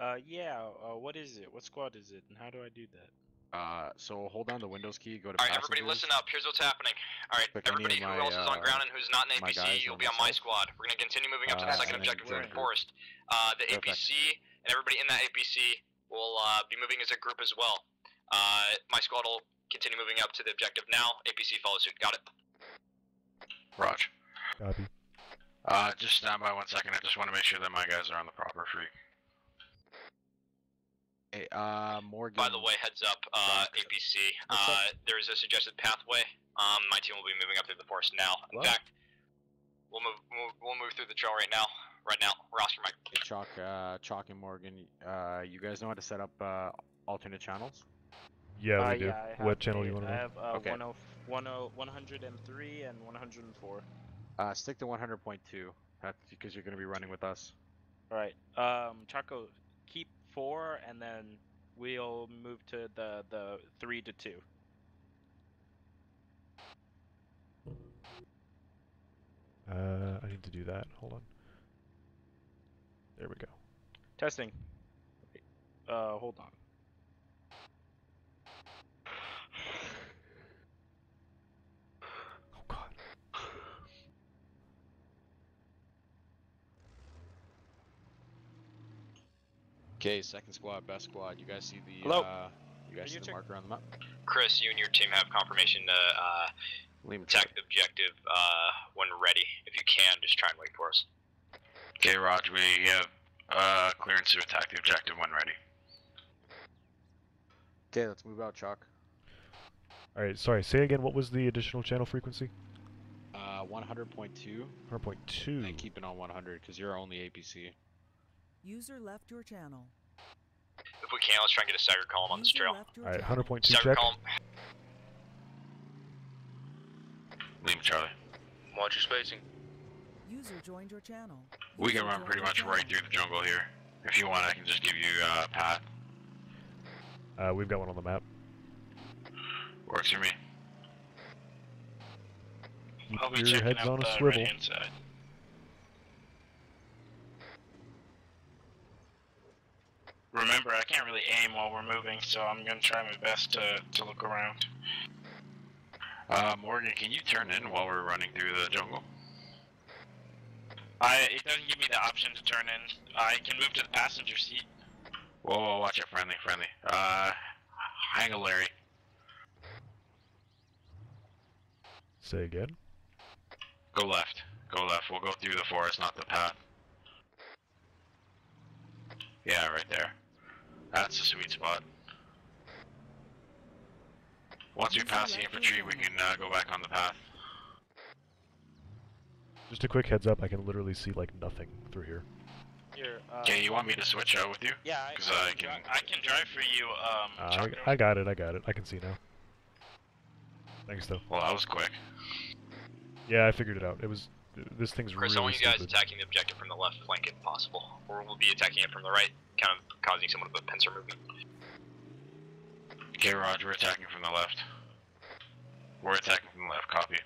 Uh, yeah. Uh, what is it? What squad is it? And how do I do that? Uh, so hold down the Windows key. Go to Alright, everybody listen up. Here's what's happening. Alright, Click any of everybody who my, else is on uh, ground and who's not in my APC, you'll be on my squad. We're going to continue moving up to Uh, the second and then objective through the Joker. forest. Uh, the Perfect. APC and everybody in that APC will uh, be moving as a group as well. Uh, my squad will continue moving up to the objective now. APC follow suit. Got it. Roger. Copy. Uh, just stand by one second. I just want to make sure that my guys are on the proper free. Hey, uh, Morgan. By the way, heads up, uh, APC. Uh, there's a suggested pathway. Um, my team will be moving up through the forest now. In What? fact, we'll move, move we'll move through the trail right now. Right now, roster Mike. Hey, Chalk, uh, Chalk and Morgan. Uh, you guys know how to set up uh alternate channels? Yeah, uh, we do. yeah, what channel do you want to I run? have uh, Okay. 10 10 103 and 104. Uh, stick to 100.2. That's because you're gonna be running with us. Alright. Um, Choco, keep four, and then we'll move to the the three to two. Uh, I need to do that. Hold on. There we go. Testing. Uh, hold on. Okay, second squad, best squad. You guys see the Hello? uh you guys Are see you the marker on the map? Chris, you and your team have confirmation to uh, attack the objective uh, when ready. If you can, just try and wait for us. Okay, Raj, we have uh, clearance to attack the objective when ready. Okay, let's move out, Chalk. Alright, sorry, say again what was the additional channel frequency? Uh, 100.2. 100.2. And keep it on 100 because you're only APC. User left your channel. If we can, let's try and get a staggered column on this trail. left Alright, channel. 100.2 Staggered check. column. Leave Charlie. Watch your spacing. User joined your channel. We can run pretty much right through the jungle here. If you want, I can just give you uh, a path. Uh, we've got one on the map. Works for me. Keep I'll be your checking heads out on a the swivel. right-hand Remember, I can't really aim while we're moving, so I'm gonna try my best to, to look around. Uh, Morgan, can you turn in while we're running through the jungle? I it doesn't give me the option to turn in. I can move to the passenger seat. Whoa, whoa, watch it, friendly, friendly. Uh, hang a Larry. Say again. Go left. Go left. We'll go through the forest, not the path. Yeah, right there. That's a sweet spot. Once we pass the infantry, we can uh, go back on the path. Just a quick heads up, I can literally see like nothing through here. Here. Uh, Okay, you want me to switch out with you? Yeah, I, Because I I can. I can drive for you. Um, Uh, I, I got it, I got it. I can see now. Thanks though. Well, that was quick. Yeah, I figured it out. It was this thing's Chris, I really want you guys stupid. attacking the objective from the left flank if possible, or we'll be attacking it from the right, kind of causing somewhat of a pincer movement. Okay, Roger, we're attacking from the left. We're attacking from the left, copy.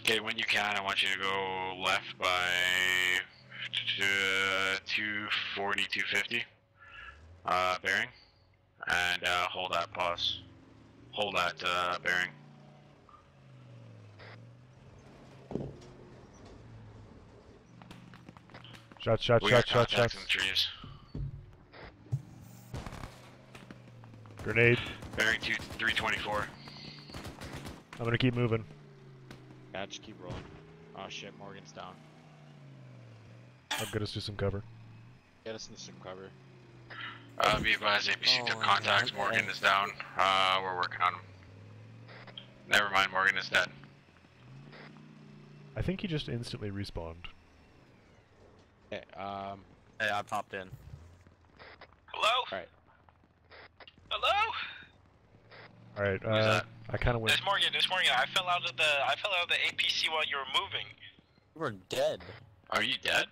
Okay, when you can, I want you to go left by uh, 240, 250 uh, bearing, and uh, hold that pause. Hold that uh, bearing. Shot, shot, we shot, got shot, contacts shots. in the trees. Grenade. Bearing two, 324. I'm gonna keep moving. Yeah, just keep rolling. Oh shit, Morgan's down. I'll get us to some cover. Get us into some cover. Uh, be advised, APC Oh, took my contacts. God. Morgan is down. Uh, we're working on him. Never mind, Morgan is dead. I think he just instantly respawned. Okay, um, Hey, I popped in. Hello? Alright. Hello? Alright, uh. I kinda went. This Morgan, this Morgan. I fell out of the I fell out of the APC while you were moving. You were dead. Are you dead?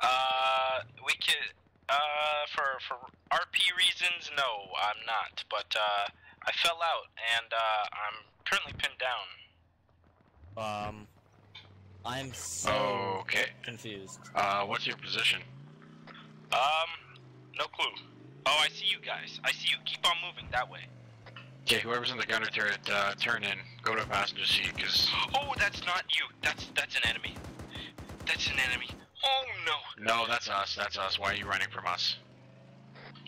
Uh, we could. Uh, for for RP reasons, no, I'm not. But uh, I fell out and uh, I'm currently pinned down. Um, I'm so Okay. confused. Uh, what's your position? Um, no clue. Oh, I see you guys. I see you. Keep on moving that way. Okay, whoever's in the gunner turret, uh, turn in. Go to a passenger seat, because... Oh, that's not you. That's that's an enemy. That's an enemy. Oh no. No, that's us, that's us. Why are you running from us?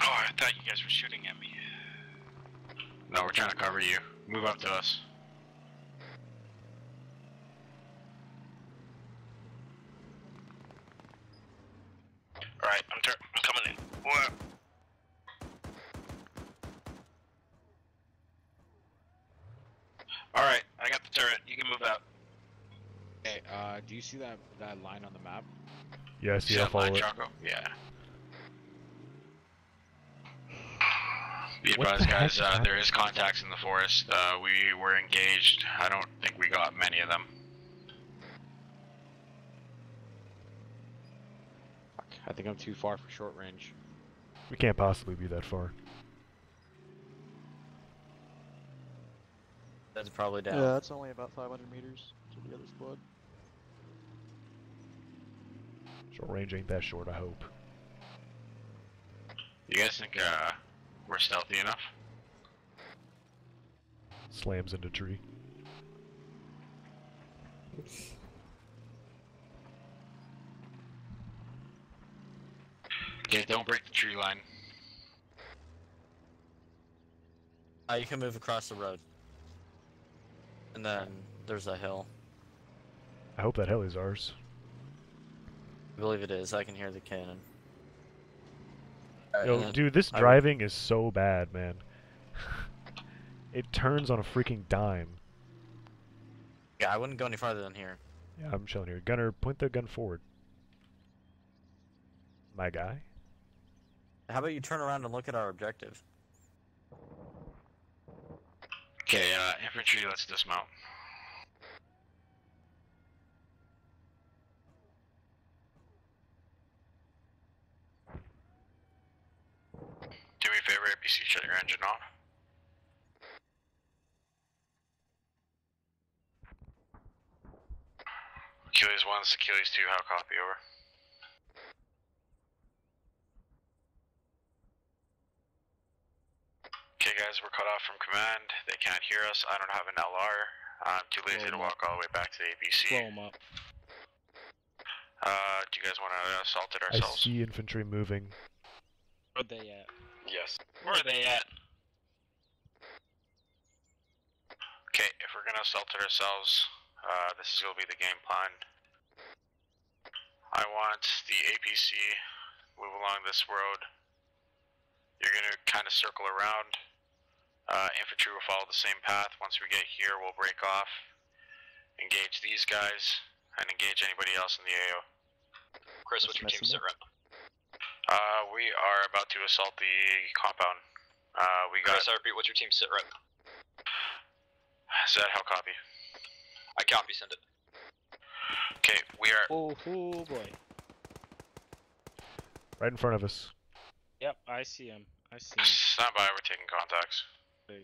Oh, I thought you guys were shooting at me. No, we're trying to cover you. Move up to us. All right, I'm tur- I'm coming in. Whoa. All right, I got the turret. You can move out. okay, uh, do you see that that line on the map? Yeah, I see. See I'll that follow line, it. Choco? Yeah. Be What the advised, guys, uh, there is contacts in the forest. Uh, we were engaged. I don't think we got many of them. I think I'm too far for short range. We can't possibly be that far. That's probably down. Yeah, that's only about 500 meters to the other squad. Short range ain't that short, I hope. You guys think uh, we're stealthy enough? Slams into tree. Okay, don't break the tree line. Uh, you can move across the road. And then there's a hill. I hope that hill is ours. I believe it is. I can hear the cannon. Yo, and dude, this I driving is so bad, man. it turns on a freaking dime. Yeah, I wouldn't go any farther than here. Yeah, I'm chilling here. Gunner, point the gun forward. My guy. How about you turn around and look at our objective? Okay, uh, infantry, let's dismount. Do me a favor, APC, shut your engine off. Achilles 1, Achilles 2, how copy, over? Okay guys, we're cut off from command, they can't hear us, I don't have an LR, I'm too lazy to walk all the way back to the APC. Blow 'em up. Uh, do you guys want to assault it ourselves? I ourselves? see infantry moving. Where are they at? Yes. Where are they at? Okay, if we're gonna assault it ourselves, uh, this is gonna be the game plan. I want the APC move along this road. You're gonna kind of circle around. Uh, infantry will follow the same path. Once we get here, we'll break off, engage these guys, and engage anybody else in the AO. Chris, what's your team sit rep? Uh, we are about to assault the compound. Uh, we got. Chris, I repeat, what's your team sit rep? Zed, how copy? I copy, send it. Okay, we are. Oh, oh boy. Right in front of us. Yep, I see him. I see him. Stand by, we're taking contacts. Hey,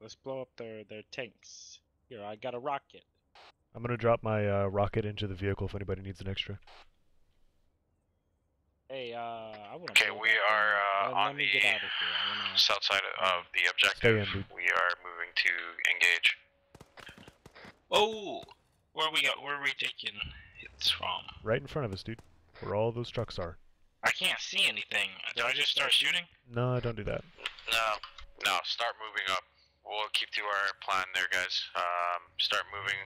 Let's blow up their their tanks. Here, I got a rocket. I'm gonna drop my uh, rocket into the vehicle if anybody needs an extra. Hey, uh, I wanna. Okay, we are uh, Let- on me the get out of here. I wanna- south side of the Stay objective. in, dude. We are moving to engage. Oh, where we got? Where are we taking hits from? Right in front of us, dude. Where all those trucks are. I can't see anything. Did I just start shooting? No, don't do that. No. No, start moving up. We'll keep to our plan there, guys. Um, start moving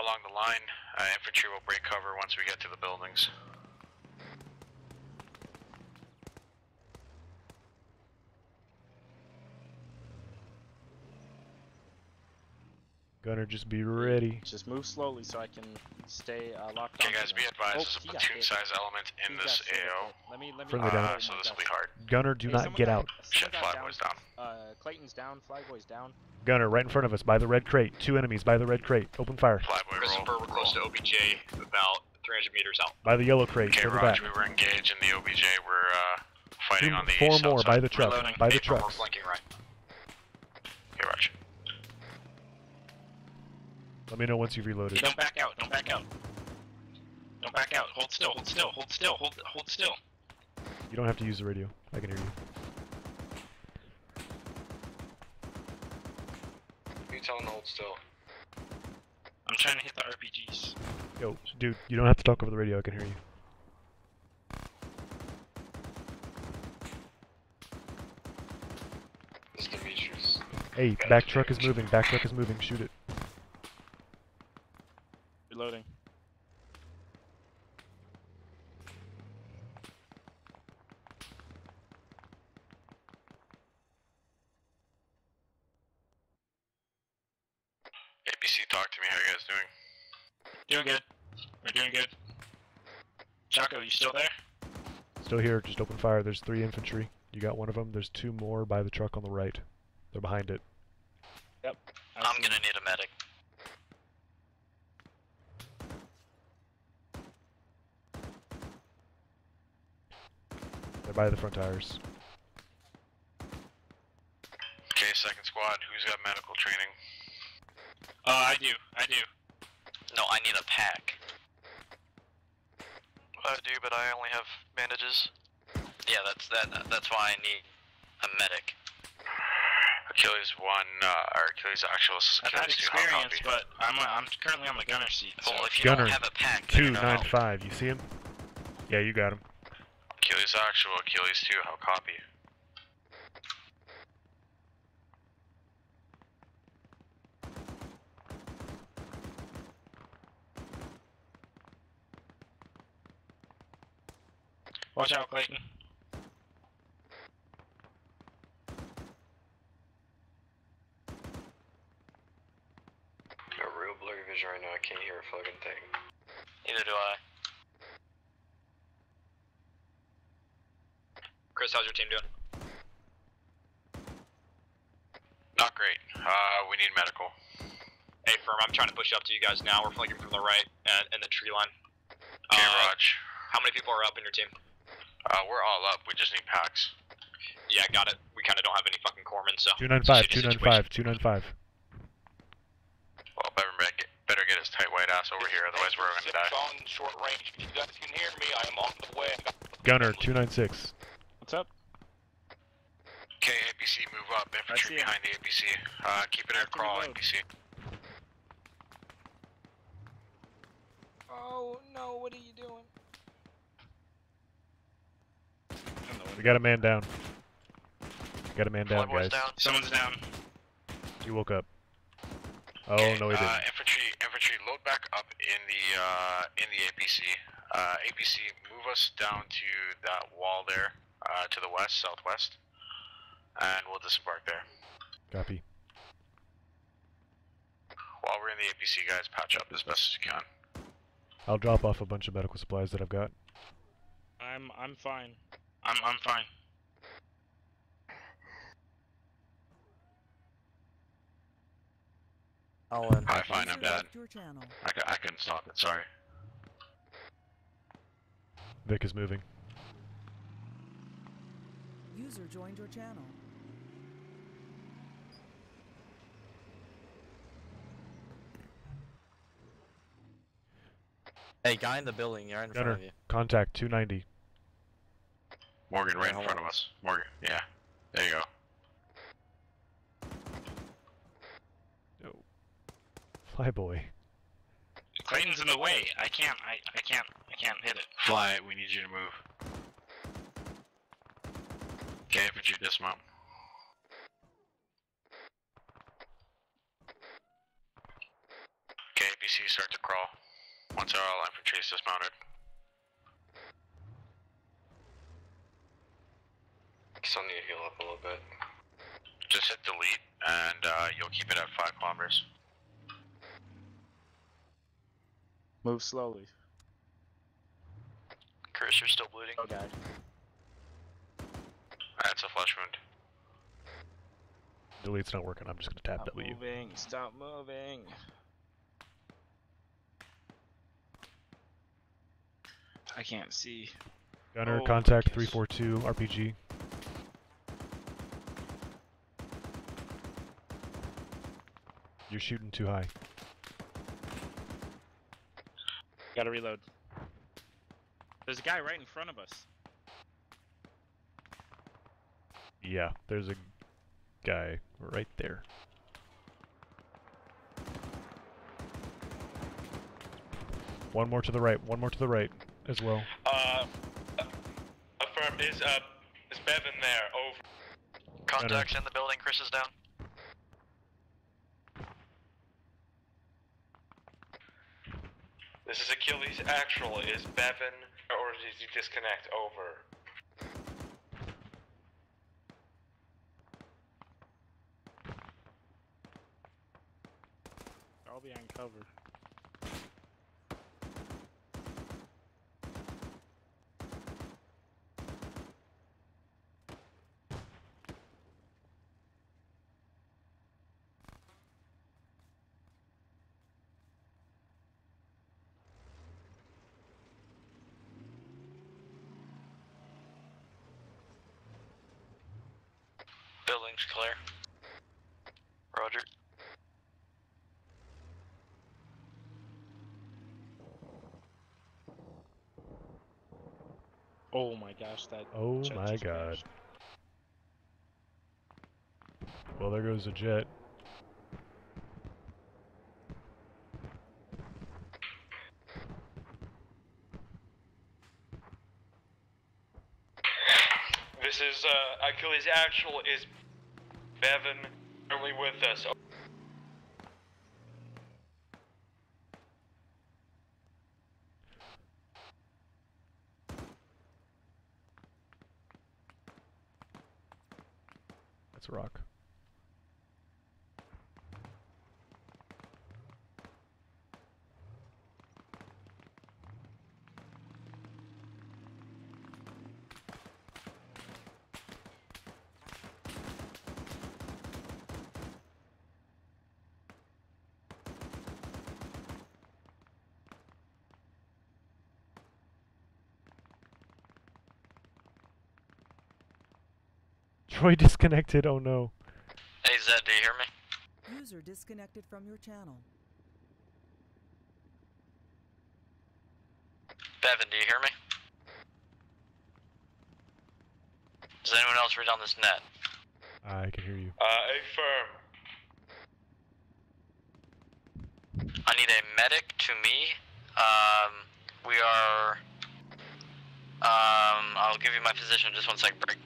along the line. Uh, infantry will break cover once we get to the buildings. Gunner, just be ready. Just move slowly so I can stay uh, locked Okay, onto guys, be advised, Oh, there's a platoon hit. size element in He this so. AO. Let me let me. Friendly uh, down. Uh, so this will be hard. Gunner, do Hey, not get got- out. Shit, someone got flag down. down. Uh, Clayton's down. Flyboy's down. Gunner, right in front of us, by the red crate. Two enemies by the red crate. Open fire. Flyboy roll. Christopher, we're close to OBJ, about 300 meters out. By the yellow crate. Okay, Further Raj, back. we were engaged in the OBJ. We're uh, fighting Two- on the four more by the truck. Reloading. By the Eight more, we're trucks. Flanking right. Okay, Raj. Let me know once you've reloaded. Don't back out. Don't back out. Don't back out. Hold still. Hold still. Hold still. Hold hold still. You don't have to use the radio. I can hear you. You tell him to hold still. I'm trying to hit the RPGs. Yo, dude, you don't have to talk over the radio. I can hear you. This Demetrius. Hey, back truck is moving. Back truck is moving. Shoot it. Reloading. APC, talk to me. How are you guys doing? Doing good. We're doing good. Choco, you still there? Still here. Just open fire. There's three infantry. You got one of them. There's two more by the truck on the right. They're behind it. Yep. I'm gonna need a medic. They're by the front tires. Okay, second squad. Who's got medical training? Oh, I do. I do. No, I need a pack. I do, but I only have bandages. Yeah, that's that. That's why I need a medic. Achilles one, uh, or Achilles actual. I've had Achilles two, how experience, copy? but I'm I'm currently on the gunner seat. So Well, if you Gunner, don't have a pack, then two you're nine not- five. You see him? Yeah, you got him. Achilles actual, Achilles two, how copy? watch out, Clayton. Got real blurry vision right now. I can't hear a fucking thing. Neither do I. Chris, how's your team doing? Not great. Uh, we need medical. Hey, firm, I'm trying to push up to you guys now. We're flanking from the right and in the tree line. Okay, Uh, Raj. How many people are up in your team? Uh, we're all up. We just need packs. Yeah, got it. We kind of don't have any fucking corpsmen, so. Two nine it's a five. shitty Two nine situation. five. Two nine five. Well, better get, better get his tight white ass over here, otherwise we're gonna die. on short range. If you guys can hear me, I am on the way. Gunner two nine six. What's up? Okay, APC, move up. Infantry behind the APC. Uh, keep it in a Have to crawl. APC. Oh no! What are you doing? We got a man down. Got a man down, Flyboy's guys. down. Someone's down. He woke up. Oh Okay, no, he uh, didn't. infantry, infantry, load back up in the uh, in the APC. Uh, APC, move us down to that wall there, uh, to the west, southwest, and we'll disembark there. Copy. While we're in the APC, guys, patch up as best as you can. I'll drop off a bunch of medical supplies that I've got. I'm I'm fine. I'm I'm fine. I'll in. Alright, fine, I'm User dead. left your channel. I, cou- I couldn't stop it, sorry. Vic is moving. User joined your channel. Hey, guy in the building, you're in front of you. contact 290. Morgan, right in front of us. Morgan, yeah. There you go. Oh. Flyboy. Clayton's in the way. I can't. I I can't. I can't hit it. Fly we need you to move. Okay, infantry, dismount. Okay, APC, start to crawl. Once all infantry is dismounted. Still need to heal up a little bit. Just hit delete, and uh, you'll keep it at 5 kilometers. Move slowly. Chris, you're still bleeding. Oh god. That's a flesh wound. Delete's not working. I'm just gonna tap Stop W. moving. Stop moving. I can't see. Gunner, Oh, contact 342 RPG. You're shooting too high. Gotta reload. There's a guy right in front of us. Yeah, there's a guy right there. One more to the right. One more to the right as well. Uh, affirm. Is uh, is Bevan there? Over. Contacts in the building. Chris is down. This is Achilles. Actual is Bevan, or did you disconnect? Over. I'll be on cover. Building's clear. Roger. Oh my gosh, that. Oh jet my just god. crashed. Well, there goes a jet. This is uh, Achilles Actual is Bevan currently with us. Rock. Troy disconnected. Oh no. Hey Zed, do you hear me? User disconnected from your channel. Bevan, do you hear me? Does anyone else read on this net? I can hear you. Uh, affirm. I need a medic to me. Um, we are. Um, I'll give you my position. Just one sec, break.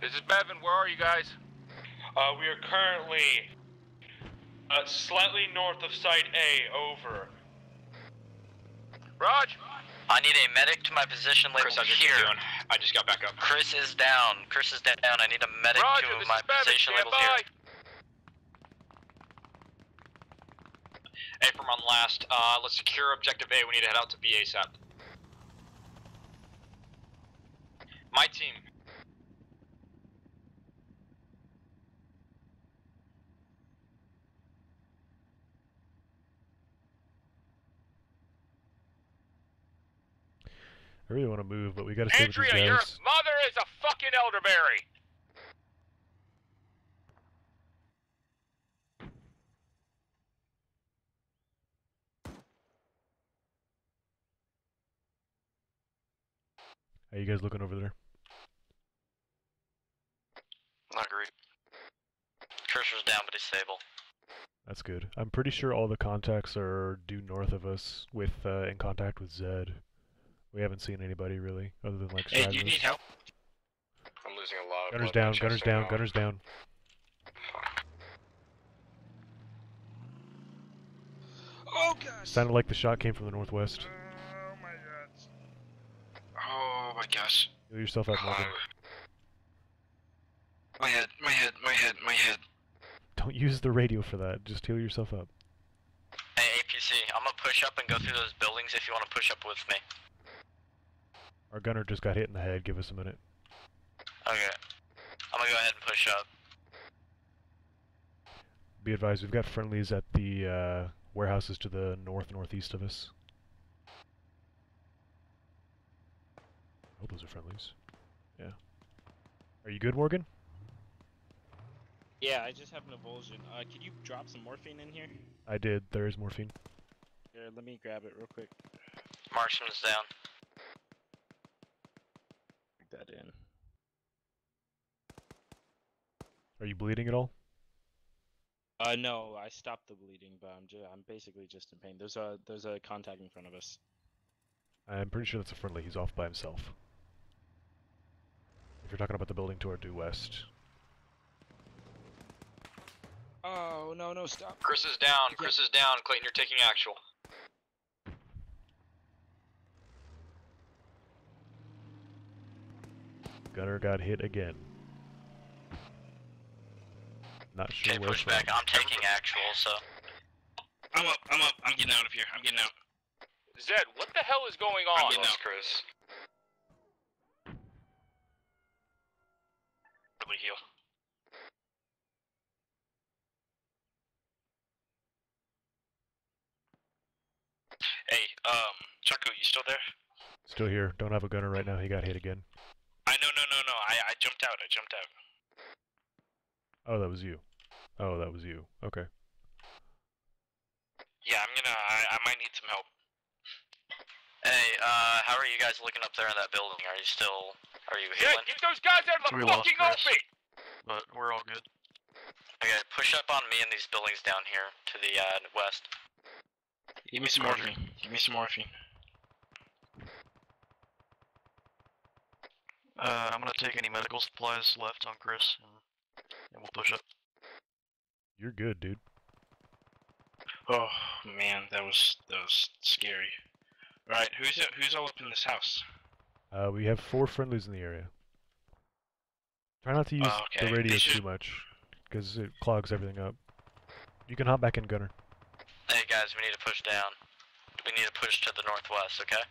This is Bevan. Where are you guys? Uh, we are currently uh, slightly north of Site A. Over. Raj. I need a medic to my position labeled Chris, how's your here. doing? I just got back up. Chris is down. Chris is down. I need a medic Roger, to this my is Bevan. position Stand labeled here. by. Hey, from on last, uh, let's secure objective A. We need to head out to B ASAP. My team. I really want to move, but we gotta stay with these Andrea, your mother is a fucking elderberry. How you guys looking over there? Not great. Cursor's down, but he's stable. That's good. I'm pretty sure all the contacts are due north of us, with uh, in contact with Zed. We haven't seen anybody really, other than like Hey, do you need help? I'm losing a lot of Gunners blood in down, gunners down, now. gunners down. Oh god. Sounded like the shot came from the northwest. Oh my god. Oh my gosh. Heal yourself up, Morgan. Oh. My head, my head, my head, my head. Don't use the radio for that. Just heal yourself up. Hey, APC, I'm gonna push up and go through those buildings if you want to push up with me. Our gunner just got hit in the head. Give us a minute. Okay. I'm gonna go ahead and push up. Be advised, we've got friendlies at the uh, warehouses to the north northeast of us. Oh, those are friendlies. Yeah. Are you good, Morgan? Yeah, I just have an avulsion. Uh, could you drop some morphine in here? I did. There is morphine. Here, let me grab it real quick. Marksman's down. Put that in. Are you bleeding at all? Uh, no, I stopped the bleeding, but I'm just, I'm basically just in pain. There's a there's a contact in front of us. I'm pretty sure that's a friendly. He's off by himself. If you're talking about the building to our due west. Oh no no stop! Chris is down. Chris is down. Clayton, you're taking actual. Gunner got hit again. Not sure Okay, where push from. back. I'm taking actual, so. I'm up, I'm up, I'm getting out of here, I'm getting out. Zed, what the hell is going on? I'm getting out, Chris. Probably heal. Hey, um, Choco, you still there? Still here. Don't have a gunner right now. He got hit again. I no no no no. I I jumped out. I jumped out. Oh, that was you. Oh, that was you. Okay. Yeah, I'm gonna. I I might need some help. Hey, uh, how are you guys looking up there in that building? Are you still, are you healing? Yeah, get those guys out of the We fucking Chris. open! But we're all good. Okay, push up on me in these buildings down here to the uh, west. Give me some morphine. Give me some morphine. Uh, I'm gonna take any medical supplies left on Chris, and, and we'll push up. You're good, dude. Oh man, that was that was scary. All right, who's it, who's all up in this house? Uh, we have four friendlies in the area. Try not to use Oh, okay. the radio should- too much, because it clogs everything up. You can hop back in, Gunner. Hey guys, we need to push down. We need to push to the northwest, okay?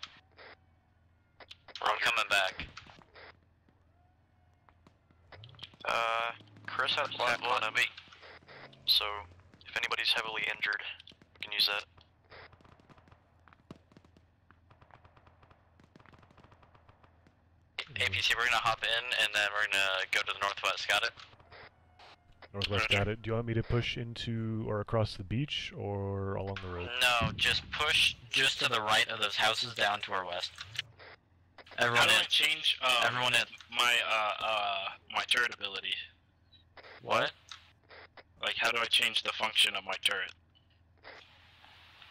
I'm coming back. Uh, Chris had a tap on him, so if anybody's heavily injured, we can use that. APC, we're gonna hop in and then we're gonna go to the northwest, got it? Northwest got it. Do you want me to push into or across the beach or along the road? No, just push just to the right of those houses down to our west. Everyone How Everyone do in. I change uh, Everyone in. my uh uh my turret ability? What? Like, how do I change the function of my turret?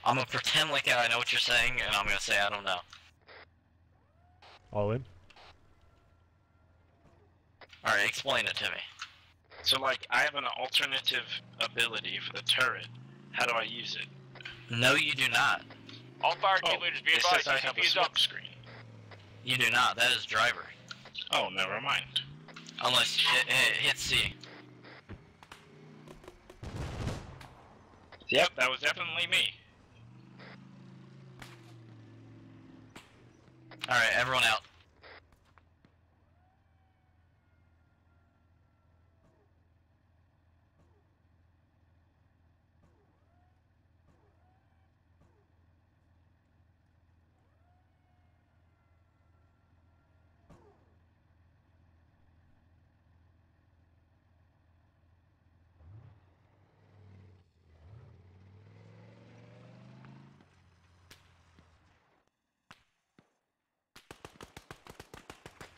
I'm gonna pretend like I know what you're saying and I'm gonna say I don't know. All in? Alright, explain it to me. So like, I have an alternative ability for the turret. How do I use it? No, you do not. All fire Oh, team leaders be it advised, says I have a UCP is up. smoke screen. You do not. That is driver. Oh, never mind. Unless eh, eh, it, it hits C. Yep, that was definitely me. Alright, everyone out.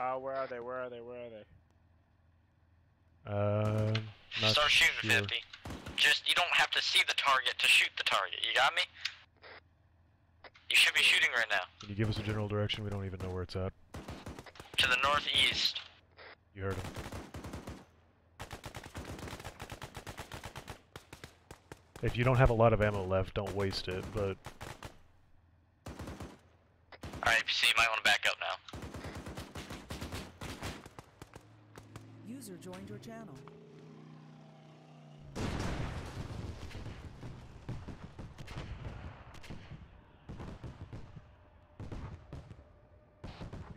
Uh, where are they? Where are they? Where are they? Um, not Start shooting sure. 50. Just, you don't have to see the target to shoot the target. You got me? You should be shooting right now. Can you give us a general direction? We don't even know where it's at. To the northeast. You heard him. If you don't have a lot of ammo left, don't waste it, but Alright, PC, you might want to back up now. User joined your channel.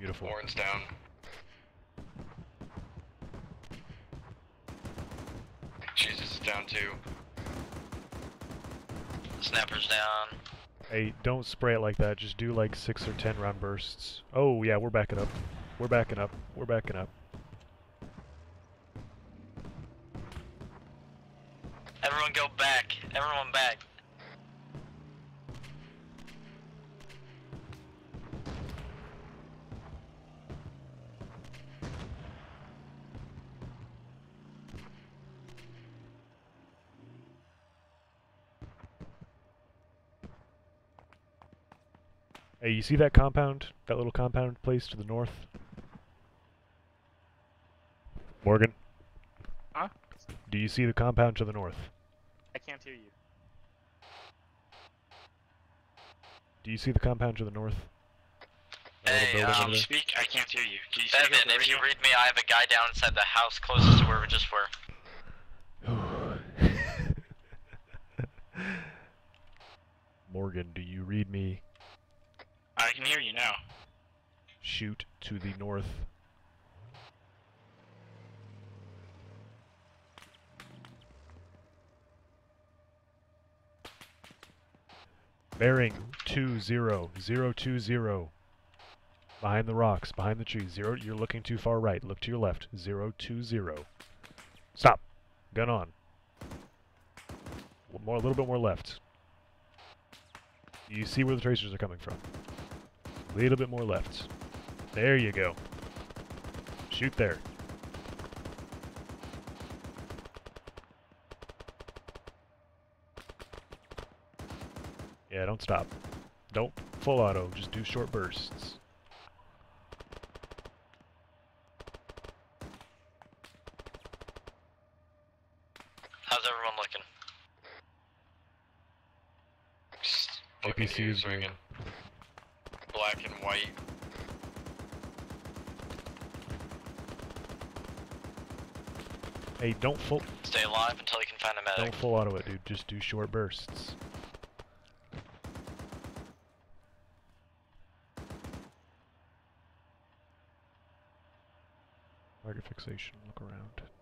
beautiful. Horns down. Jesus is down too. Snapper's down. Hey, don't spray it like that. Just do like six or ten round bursts. Oh yeah, we're backing up. We're backing up. We're backing up. Everyone go back. Everyone back. You see that compound? That little compound place to the north? Morgan? Huh? Do you see the compound to the north? I can't hear you. Do you see the compound to the north? Hey, building um, over Can you speak? I can't hear you. Can you Evan, over the if you read me, I have a guy down inside the house closest to where we just were. Morgan, do you read me? I can hear you now. Shoot to the north. Bearing two zero zero two zero. Behind the rocks, behind the trees. Zero. You're looking too far right. Look to your left. Zero two zero. Stop. Gun on. More, a little bit more left. You see where the tracers are coming from. Little bit more left. There you go. Shoot there. Yeah, don't stop. Don't full auto, just do short bursts. How's everyone looking? APC is green. Black and white. Hey, don't full Stay alive until you can find a medic. don't full auto it, dude. Just do short bursts. Target fixation, look around.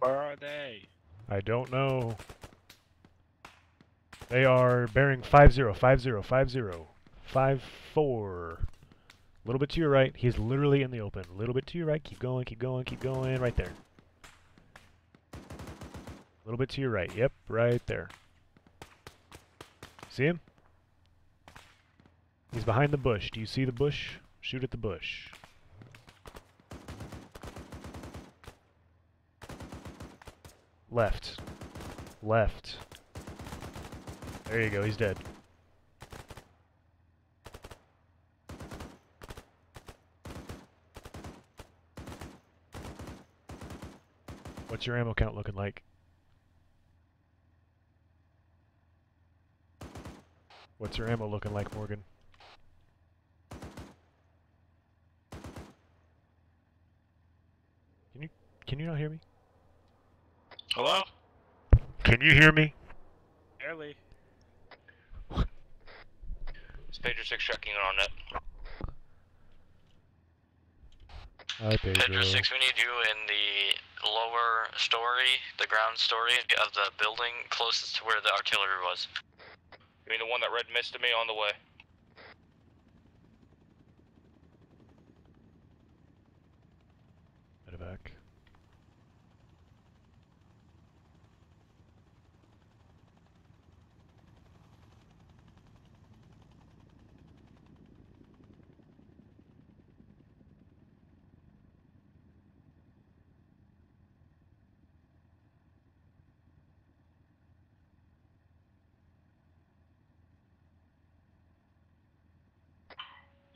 Where are they? I don't know. They are bearing 50, 50, 50, 54. A little bit to your right. He's literally in the open. A little bit to your right. Keep going, keep going, keep going. Right there. A little bit to your right. Yep, right there. See him? He's behind the bush. Do you see the bush? Shoot at the bush. Left. Left. There you go, he's dead. What's your ammo count looking like? What's your ammo looking like, Morgan? Can you can you not hear me? Hello? Can you hear me? Barely. Is Pedro 6 checking on it? Hi, Pedro. Pedro 6, we need you in the lower story, the ground story of the building closest to where the artillery was. You mean the one that red misted me on the way? Medevac.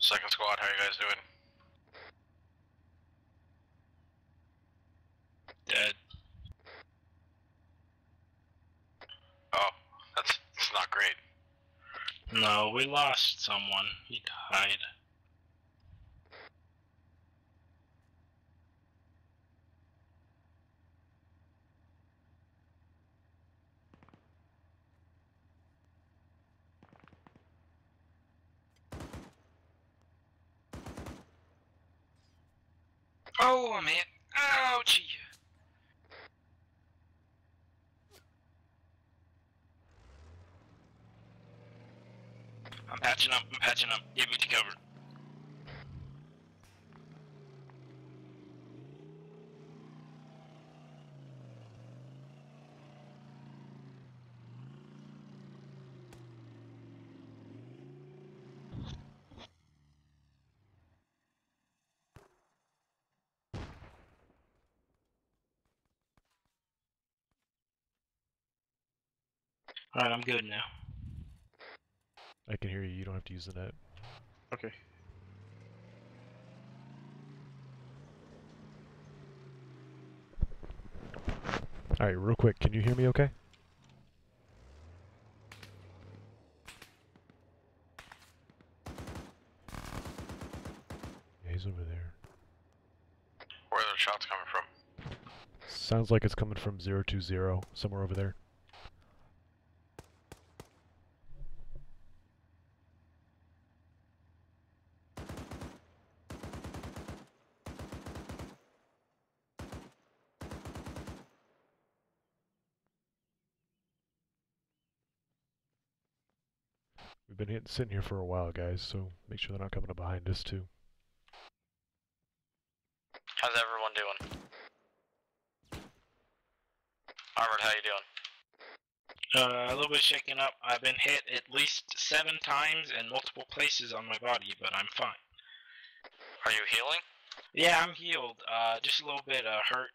Second squad, how you guys doing? Dead. Oh, that's, that's not great. No, we lost someone. He died. catching them. Get me to cover. Alright, I'm good now have to use the net. Okay. All right, real quick. Can you hear me? Okay. Yeah, he's over there. Where are the shots coming from? Sounds like it's coming from zero two zero somewhere over there. We've been sitting here for a while, guys, so make sure they're not coming up behind us, too. How's everyone doing? Armored, how you doing? Uh, a little bit shaken up. I've been hit at least seven times in multiple places on my body, but I'm fine. Are you healing? Yeah, I'm healed. Uh, just a little bit uh, hurt.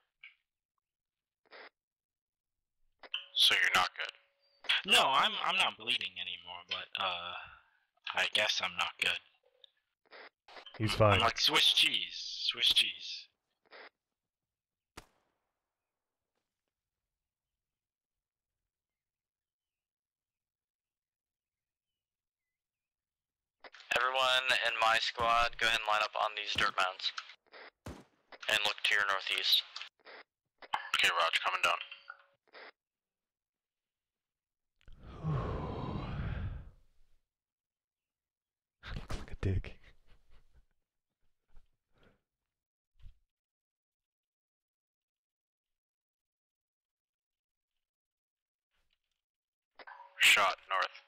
So you're not good. No, I'm I'm not bleeding anymore, but uh, I guess I'm not good. He's fine. I'm like Swiss cheese. Swiss cheese. Everyone in my squad, go ahead and line up on these dirt mounds. And look to your northeast. Okay, Raj, coming down. Looks like a dick. Shot north.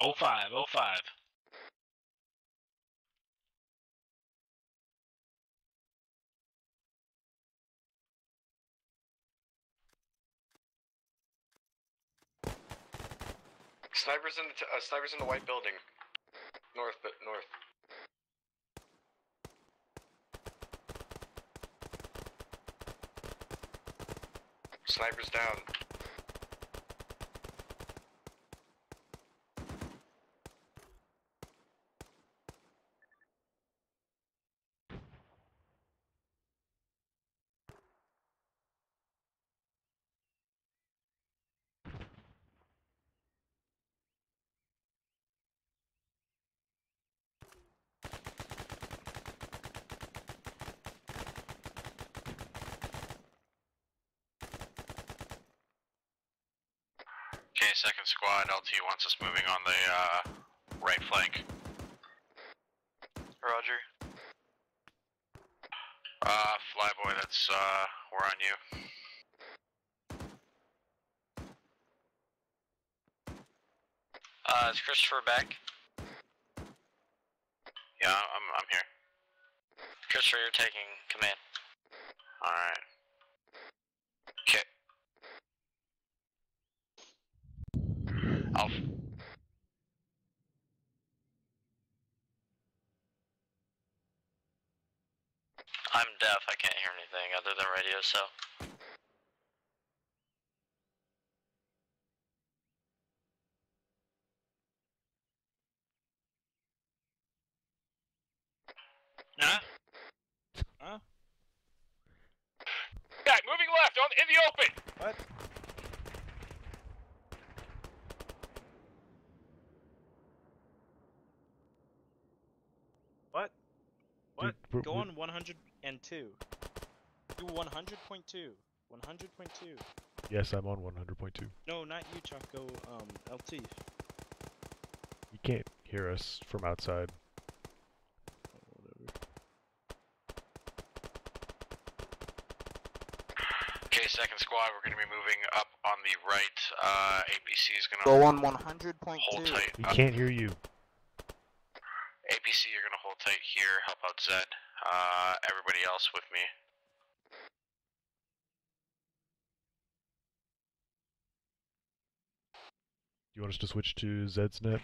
Oh five, oh five. Snipers in the uh, snipers in the white building. North, but north. Snipers down. Okay, second squad, LT wants us moving on the uh, right flank. Roger. Uh, Flyboy, that's, uh, we're on you. Uh, is Christopher back? Yeah, I'm, I'm here. Christopher, you're taking command. Alright. Okay. I'm deaf. I can't hear anything other than radio, so. Huh? Huh? Guy, moving left on in the open. What? What? What? we're- Go we're- on 102. Do 100.2. 100.2. Yes, I'm on 100.2. No, not you, Choco. Um, LT. You can't hear us from outside. Okay, second squad, we're gonna be moving up on the right. Uh, APC is gonna Go on 100.2. hold 100.2. tight. We Uh, can't hear you. APC, you're gonna hold hold tight here, help out Zed. Uh, everybody else with me. Do you want us to switch to Zed's net?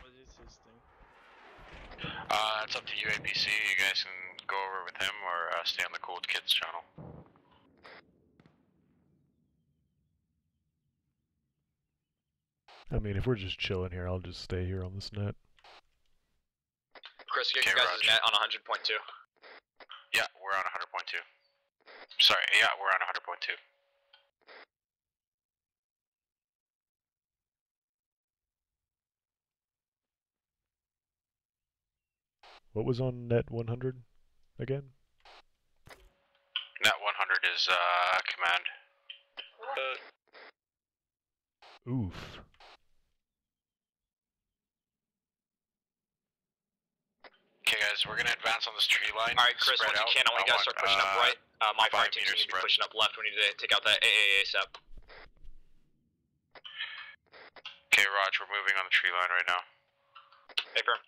What is his thing? Uh, it's up to you, APC. You guys can go over with him or uh, stay on the Cold Kids channel. I mean, if we're just chilling here, I'll just stay here on this net. Chris, get Okay, your guys' Roger. net on 100.2. Yeah, we're on 100.2. Sorry, yeah, we're on 100.2. What was on net 100 again? Net 100 is uh, command. Oof. Okay, guys, we're gonna advance on this tree line. Alright, Chris, spread once you can, I want you guys to start pushing up uh, right. Uh, my fire team's meters gonna be pushing up left. We need to take out that AAA ASAP. Okay, Raj, we're moving on the tree line right now. Hey, firm.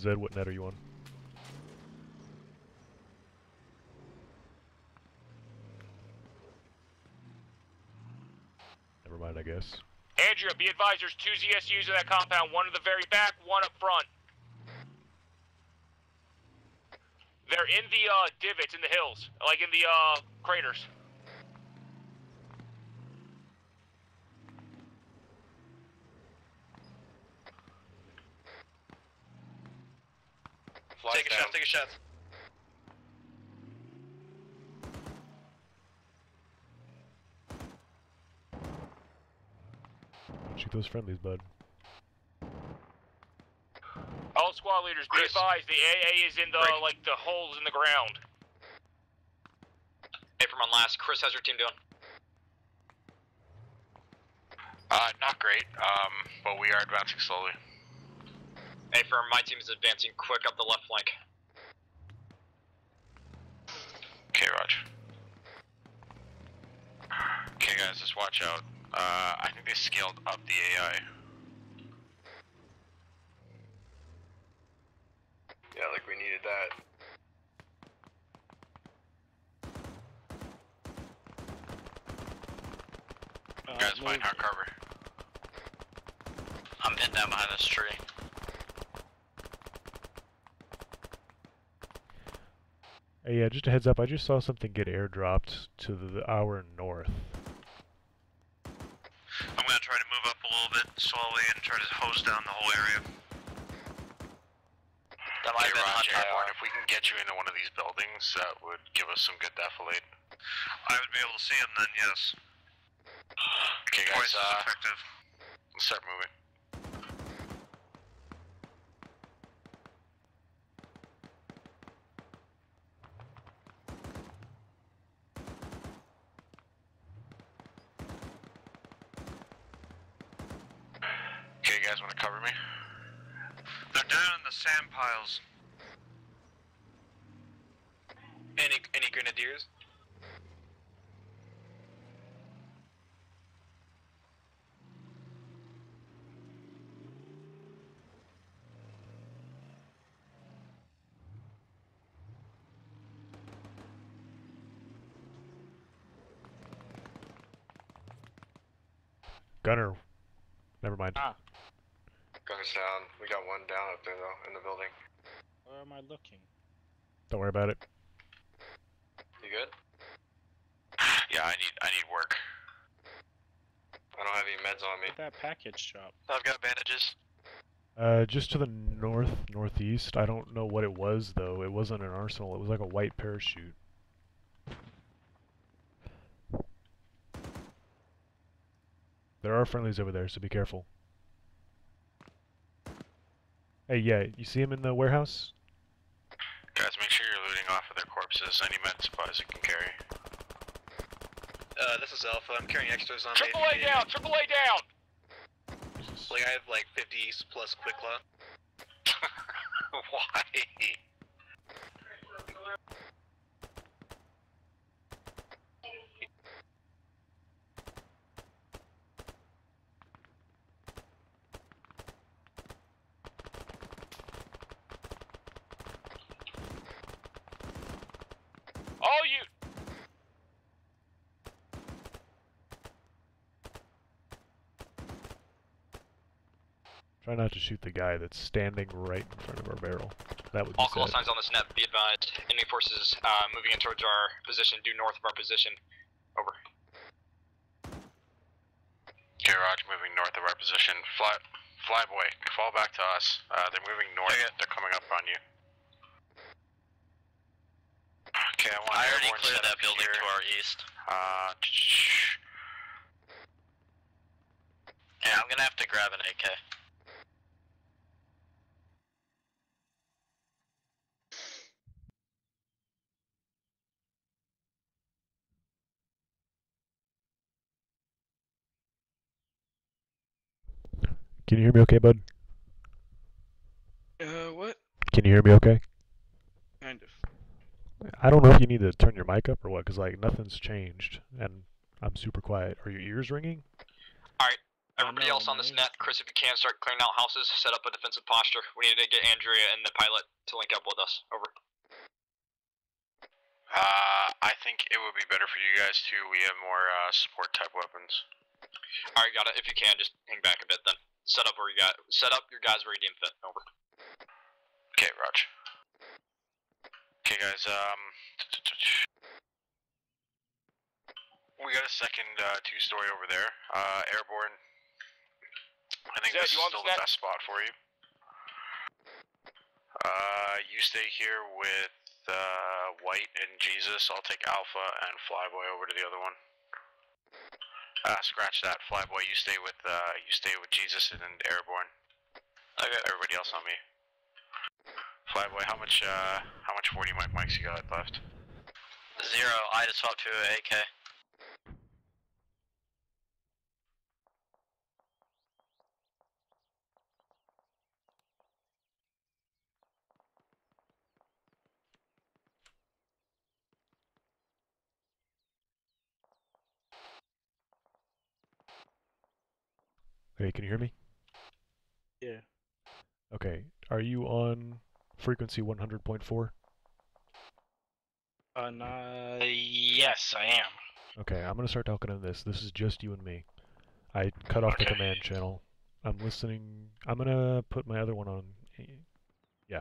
Zed, what net are you on? Never mind, I guess. Andrea, be advised there's two ZSUs in that compound, one in the very back, one up front. They're in the uh, divots in the hills, like in the uh, craters. Take a shot, take a shot. Shoot those friendlies, bud. All squad leaders, be advised the AA is in the like the holes in the ground. Hey, from on last. Chris, how's your team doing? Uh, not great, um, but we are advancing slowly. Hey, firm, my team is advancing quick up the left flank. Okay, Raj. Okay, guys, just watch out. Uh, I think they scaled up the AI. Yeah, like we needed that. guys, find hard cover. I'm pinned down behind this tree. Hey, yeah, just a heads up, I just saw something get airdropped to the our north. I'm gonna try to move up a little bit slowly and try to hose down the whole area. That might okay, have been Raj, Hunt Airborne, IR. if we can get you into one of these buildings, that would give us some good defilade. I would be able to see him then, yes. Okay, guys, uh, effective. Let's start moving. Okay, you guys want to cover me? They're down in the sand piles. Any any grenadiers? Gunner. Never mind. Ah, Guns down. We got one down up there though in the building. where am I looking? Don't worry about it. You good? Yeah, I need I need work. I don't have any meds on me. Where'd that package drop? I've got bandages. Uh, just to the north, northeast. I don't know what it was though. It wasn't an arsenal. It was like a white parachute. Are friendlies over there, so be careful. Hey, yeah, you see him in the warehouse? Guys, make sure you're looting off of their corpses. Any med supplies you can carry. Uh, this is Alpha. I'm carrying extras on Triple. A down! Triple A down! Like I have like 50 plus quick clot. Why? All you. Try not to shoot the guy that's standing right in front of our barrel. That would be All call sad. signs on this net. Be advised. Enemy forces uh, moving in towards our position, due north of our position. Over. Okay, Roger, moving north of our position. Fly, flyboy, fall back to us. Uh, they're moving north. They're coming up on you. Okay, I want I already airborne cleared set that building here. to our east. Uh, Yeah, I'm gonna have to grab an AK. Can you hear me okay, bud? Uh, what? Can you hear me okay? Kind of. I don't know if you need to turn your mic up or what, because like nothing's changed, and I'm super quiet. Are your ears ringing? Alright, everybody else on this net, Chris, if you can, start clearing out houses, set up a defensive posture. We need to get Andrea and the pilot to link up with us. Over. uh, I think it would be better for you guys too. We have more uh, support type weapons. Alright, got it. If you can, just hang back a bit then. Set up where you got. Set up your guys where you deem fit. Over. Okay, Raj. Okay, guys. Um, we got a second uh, two-story over there. Uh, airborne. I think Zed, this is still the best spot for you. Uh, you stay here with uh, White and Jesus. I'll take Alpha and Flyboy over to the other one. Uh, scratch that, Flyboy. You stay with uh, you stay with Jesus and Airborne. I got Everybody else on me. Flyboy, how much uh, how much 40 mic mics you got left? Zero. I just swapped to AK. Okay, can you hear me? Yeah. Okay, are you on frequency 100.4? Uh, yes, I am. Okay, I'm gonna start talking on this. This is just you and me. I cut off the command channel. I'm listening. I'm gonna put my other one on. Yeah.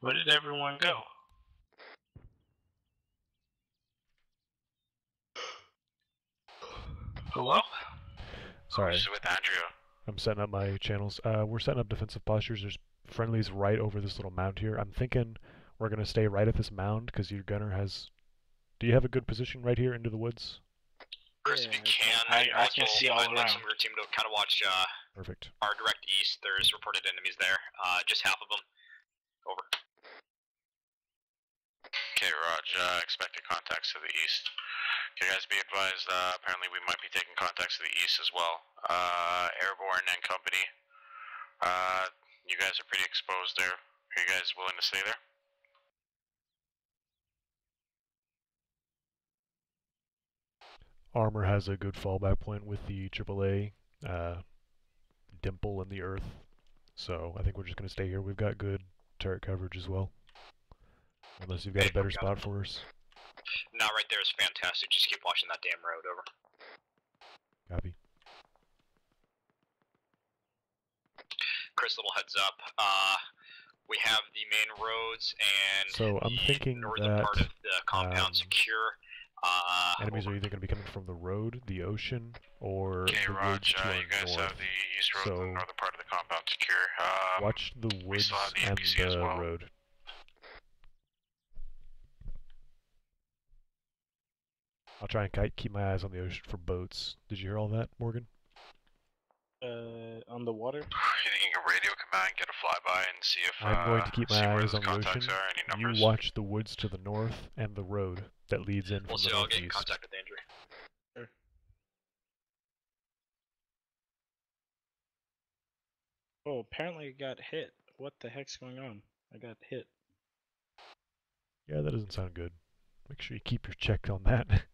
Where did everyone go? Hello? Sorry. This is with Andrea. I'm setting up my channels. Uh, we're setting up defensive postures. There's friendlies right over this little mound here. I'm thinking we're gonna stay right at this mound because your gunner has. Do you have a good position right here into the woods? Chris, if you can, I- I also, can see all I'd like around. some of your team to kind of watch uh, Perfect. our direct east. There's reported enemies there. Uh, just half of them. Over. Okay, Raj. Uh, expected contacts to the east. Okay, guys, be advised. Uh, apparently, we might be taking contacts to the east as well. Uh, Airborne and company. Uh, you guys are pretty exposed there. Are you guys willing to stay there? Armor has a good fallback point with the AAA uh, dimple in the earth, so I think we're just gonna stay here. We've got good turret coverage as well. Unless you've got a better spot for us. Not right there is fantastic. Just keep watching that damn road. Over. Copy. Chris, little heads up. Uh, we have the main roads and So I'm thinking northern that part of the compound um, secure. Uh, enemies are either going to be coming from the road, the ocean, or Okay, the Raj. to Uh, you guys north. have the east road and So the northern part of the compound secure. Um, watch the we woods the and NPC as the well. road. I'll try and ki- keep my eyes on the ocean for boats. Did you hear all that, Morgan? Uh, on the water? You think you can radio command, get a flyby, and see if I'm uh, going to keep my eyes on the ocean. are. Any? You watch the woods to the north and the road that leads in We'll from see. the I'll get in contact with Andrew. Oh, apparently I got hit. What the heck's going on? I got hit. Yeah, that doesn't sound good. Make sure you keep your check on that.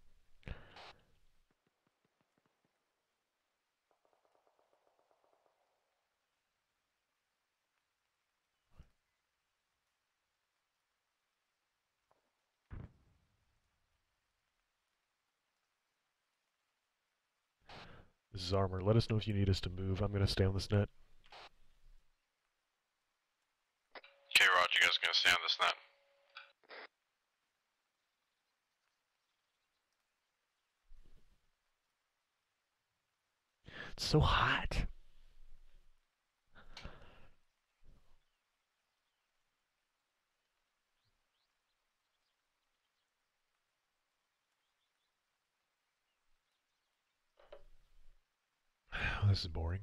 This is armor. Let us know if you need us to move. I'm gonna stay on this net. Okay, Roger, you guys gonna stay on this net? It's so hot. This is boring.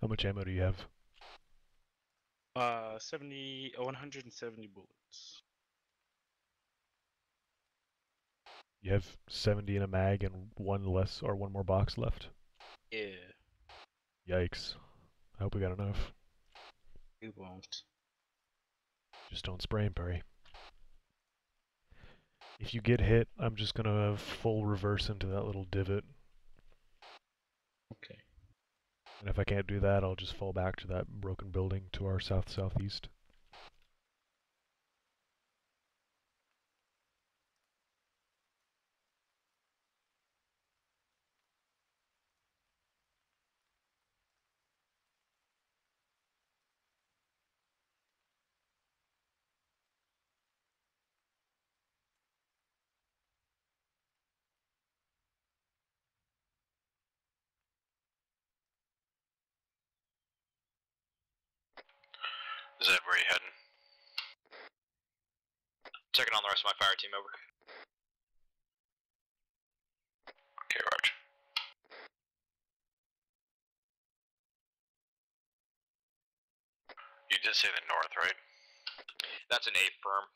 How much ammo do you have? Uh, 70, 170 bullets. You have 70 in a mag and one less or one more box left. Yeah, Yikes. I hope we got enough. you won't. Just don't spray and Perry. If you get hit, I'm just gonna full reverse into that little divot. Okay. And if I can't do that, I'll just fall back to that broken building to our south southeast. Is that where you heading? Checking on the rest of my fire team over. Okay, Roger. You did say the north, right? That's an A firm.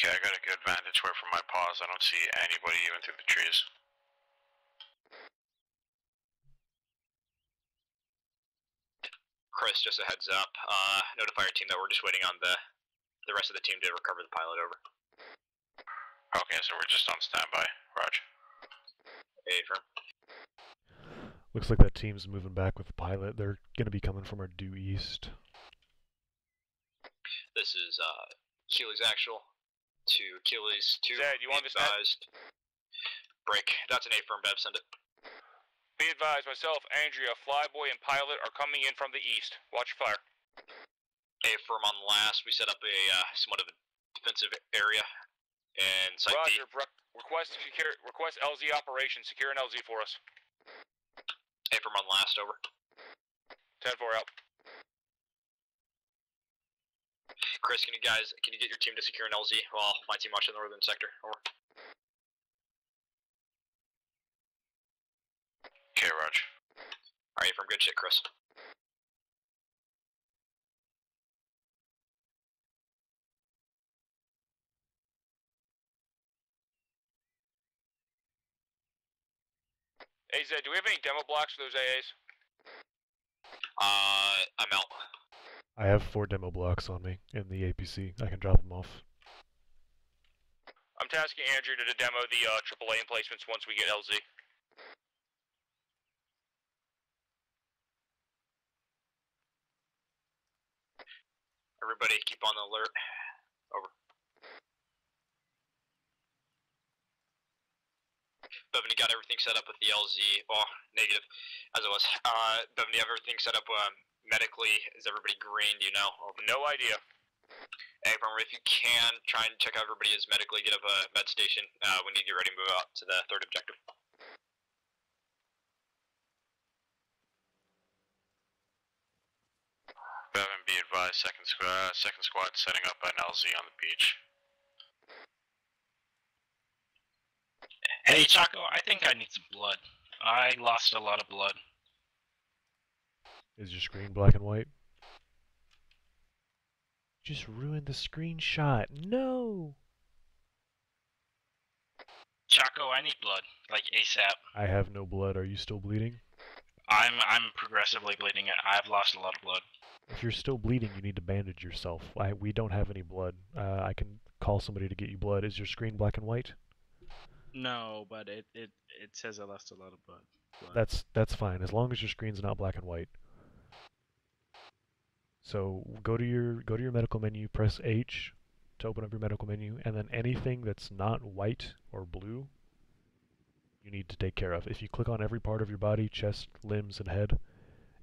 Okay, I got a good vantage where from my paws I don't see anybody even through the trees. Chris, just a heads up. Uh, notify your team that we're just waiting on the the rest of the team to recover the pilot over. Okay, so we're just on standby. Roger. A firm. Looks like that team's moving back with the pilot. They're gonna be coming from our due east. This is uh, Achilles actual to Achilles to Zed, you want be this. Break. That's an A firm, Bev. Send it. Be advised, myself, Andrea, Flyboy, and Pilot are coming in from the east. Watch your fire. A firm on last. We set up a uh, somewhat of a defensive area and site. Roger, request secure, request LZ operation. Secure an LZ for us. A firm on last. Over. 10-4 out. Chris, can you guys can you get your team to secure an LZ while my team watch the northern sector? Over. Okay, Roger. Alright, from good shit, Chris. Hey Zed, do we have any demo blocks for those AAs? Uh, I'm out. I have four demo blocks on me in the APC. I can drop them off. I'm tasking Andrew to demo the uh, AAA emplacements once we get LZ. Everybody, keep on the alert. Over. Bevan, you got everything set up with the LZ. Oh, negative, as it was. Uh, Bevan, you have everything set up um, medically. Is everybody green? Do you know? Over. No idea. Hey, Farmer, if you can, try and check out everybody is medically. Get up a med station. Uh, we need you ready to move out to the third objective. Bevan, be advised, second squad, uh, second squad setting up an LZ on the beach. Hey, Choco, I think I need some blood. I lost a lot of blood. Is your screen black and white? Just ruined the screenshot. No. Choco, I need blood, like ASAP. I have no blood. Are you still bleeding? I'm I'm progressively bleeding. And I've lost a lot of blood. If you're still bleeding, you need to bandage yourself. I, we don't have any blood. Uh, I can call somebody to get you blood. Is your screen black and white? No, but it, it, it says I lost a lot of blood. blood. That's that's fine as long as your screen's not black and white. So go to your go to your medical menu, press H to open up your medical menu, and then anything that's not white or blue, you need to take care of. If you click on every part of your body, chest, limbs, and head,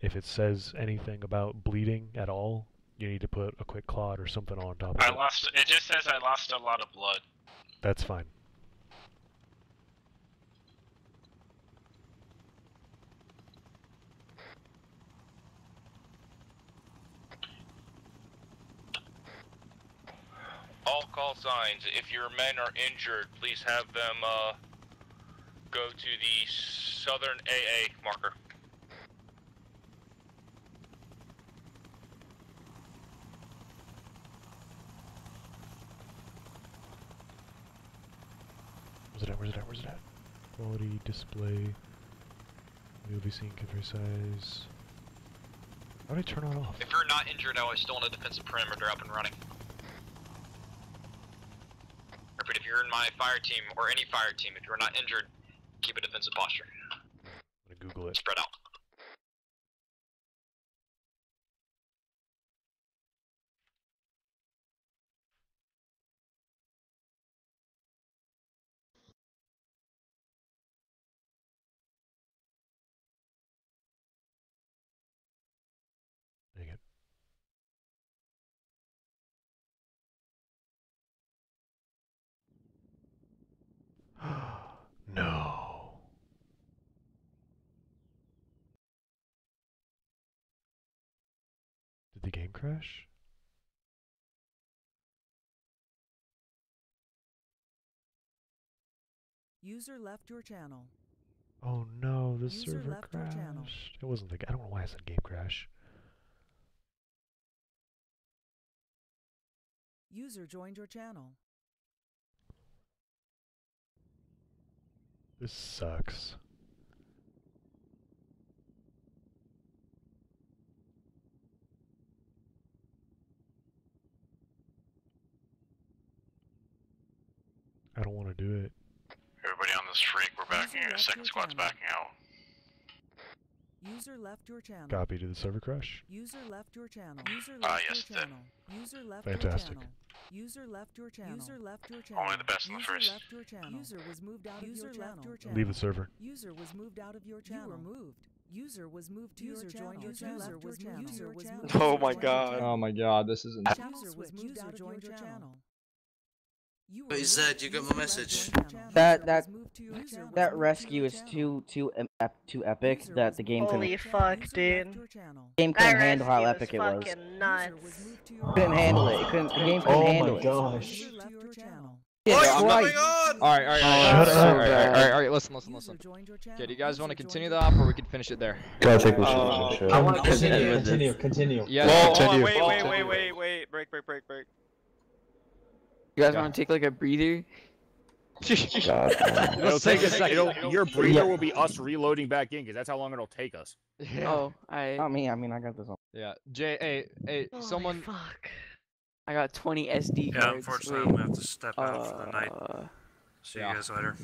if it says anything about bleeding at all, you need to put a quick clot or something on top of I it. lost. It just says I lost a lot of blood. That's fine. All call signs. If your men are injured, please have them uh, go to the southern AA marker. Where's it at? Where's it at? Where's it at? Quality, display, movie scene, configure size. How do I turn it off? If you're not injured, I was still on a defensive perimeter up and running. Repeat, if you're in my fire team or any fire team, if you're not injured, keep a defensive posture. I'm gonna Google it. Spread out. Dang it. no. Did the game crash? User left your channel. Oh no, the User server left your channel. crashed. It wasn't the. I don't know why I said game crash. User joined your channel. This sucks. I don't want to do it. Everybody on this freak, we're backing User out. Second squad's channel. backing out. User left your channel. Copy to the server crash. User left your channel. User Ah, left yes, your it channel. User left Fantastic. your channel. User left your channel. User left your channel. Only the best in the User first. left your channel. User was moved out User of your left channel. your channel. Leave the server. User was moved out of your channel. You were moved. User was moved to User your channel. joined your channel. User was moved. User was moved. Oh my God. Oh my god, this isn't. User was moved out of your channel. You Hey, were Zed, you got my message. That that was moved to your channel. that rescue is too too ep- too epic that the game Holy couldn't fuck, dude. game couldn't handle how epic was it was. nuts. Couldn't handle it. it couldn't, the game couldn't Oh handle my it. gosh. User left your channel. Yeah, What's going right. on? Alright, alright, alright, alright, alright, listen, listen, listen. joined your channel. Okay, do you guys want to continue joined the op or we can finish it there? Yeah, I think we should Uh, finish it. I want to Continue, continue. continue, continue. Yeah, Whoa, hold on, continue. wait, wait, wait, wait, wait. Break, break, break, break. You guys want to take like a breather? God. It'll take a second. It'll- It'll, your breather will be us reloading back in, because that's how long it'll take us. Yeah. Oh, I Not me. I mean, I got this on. Yeah. Jay, hey, hey, Holy someone. fuck. I got 20 SD Yeah, cards. unfortunately, Wait, I'm gonna have to step out for the night. uh, See Yeah. you guys later.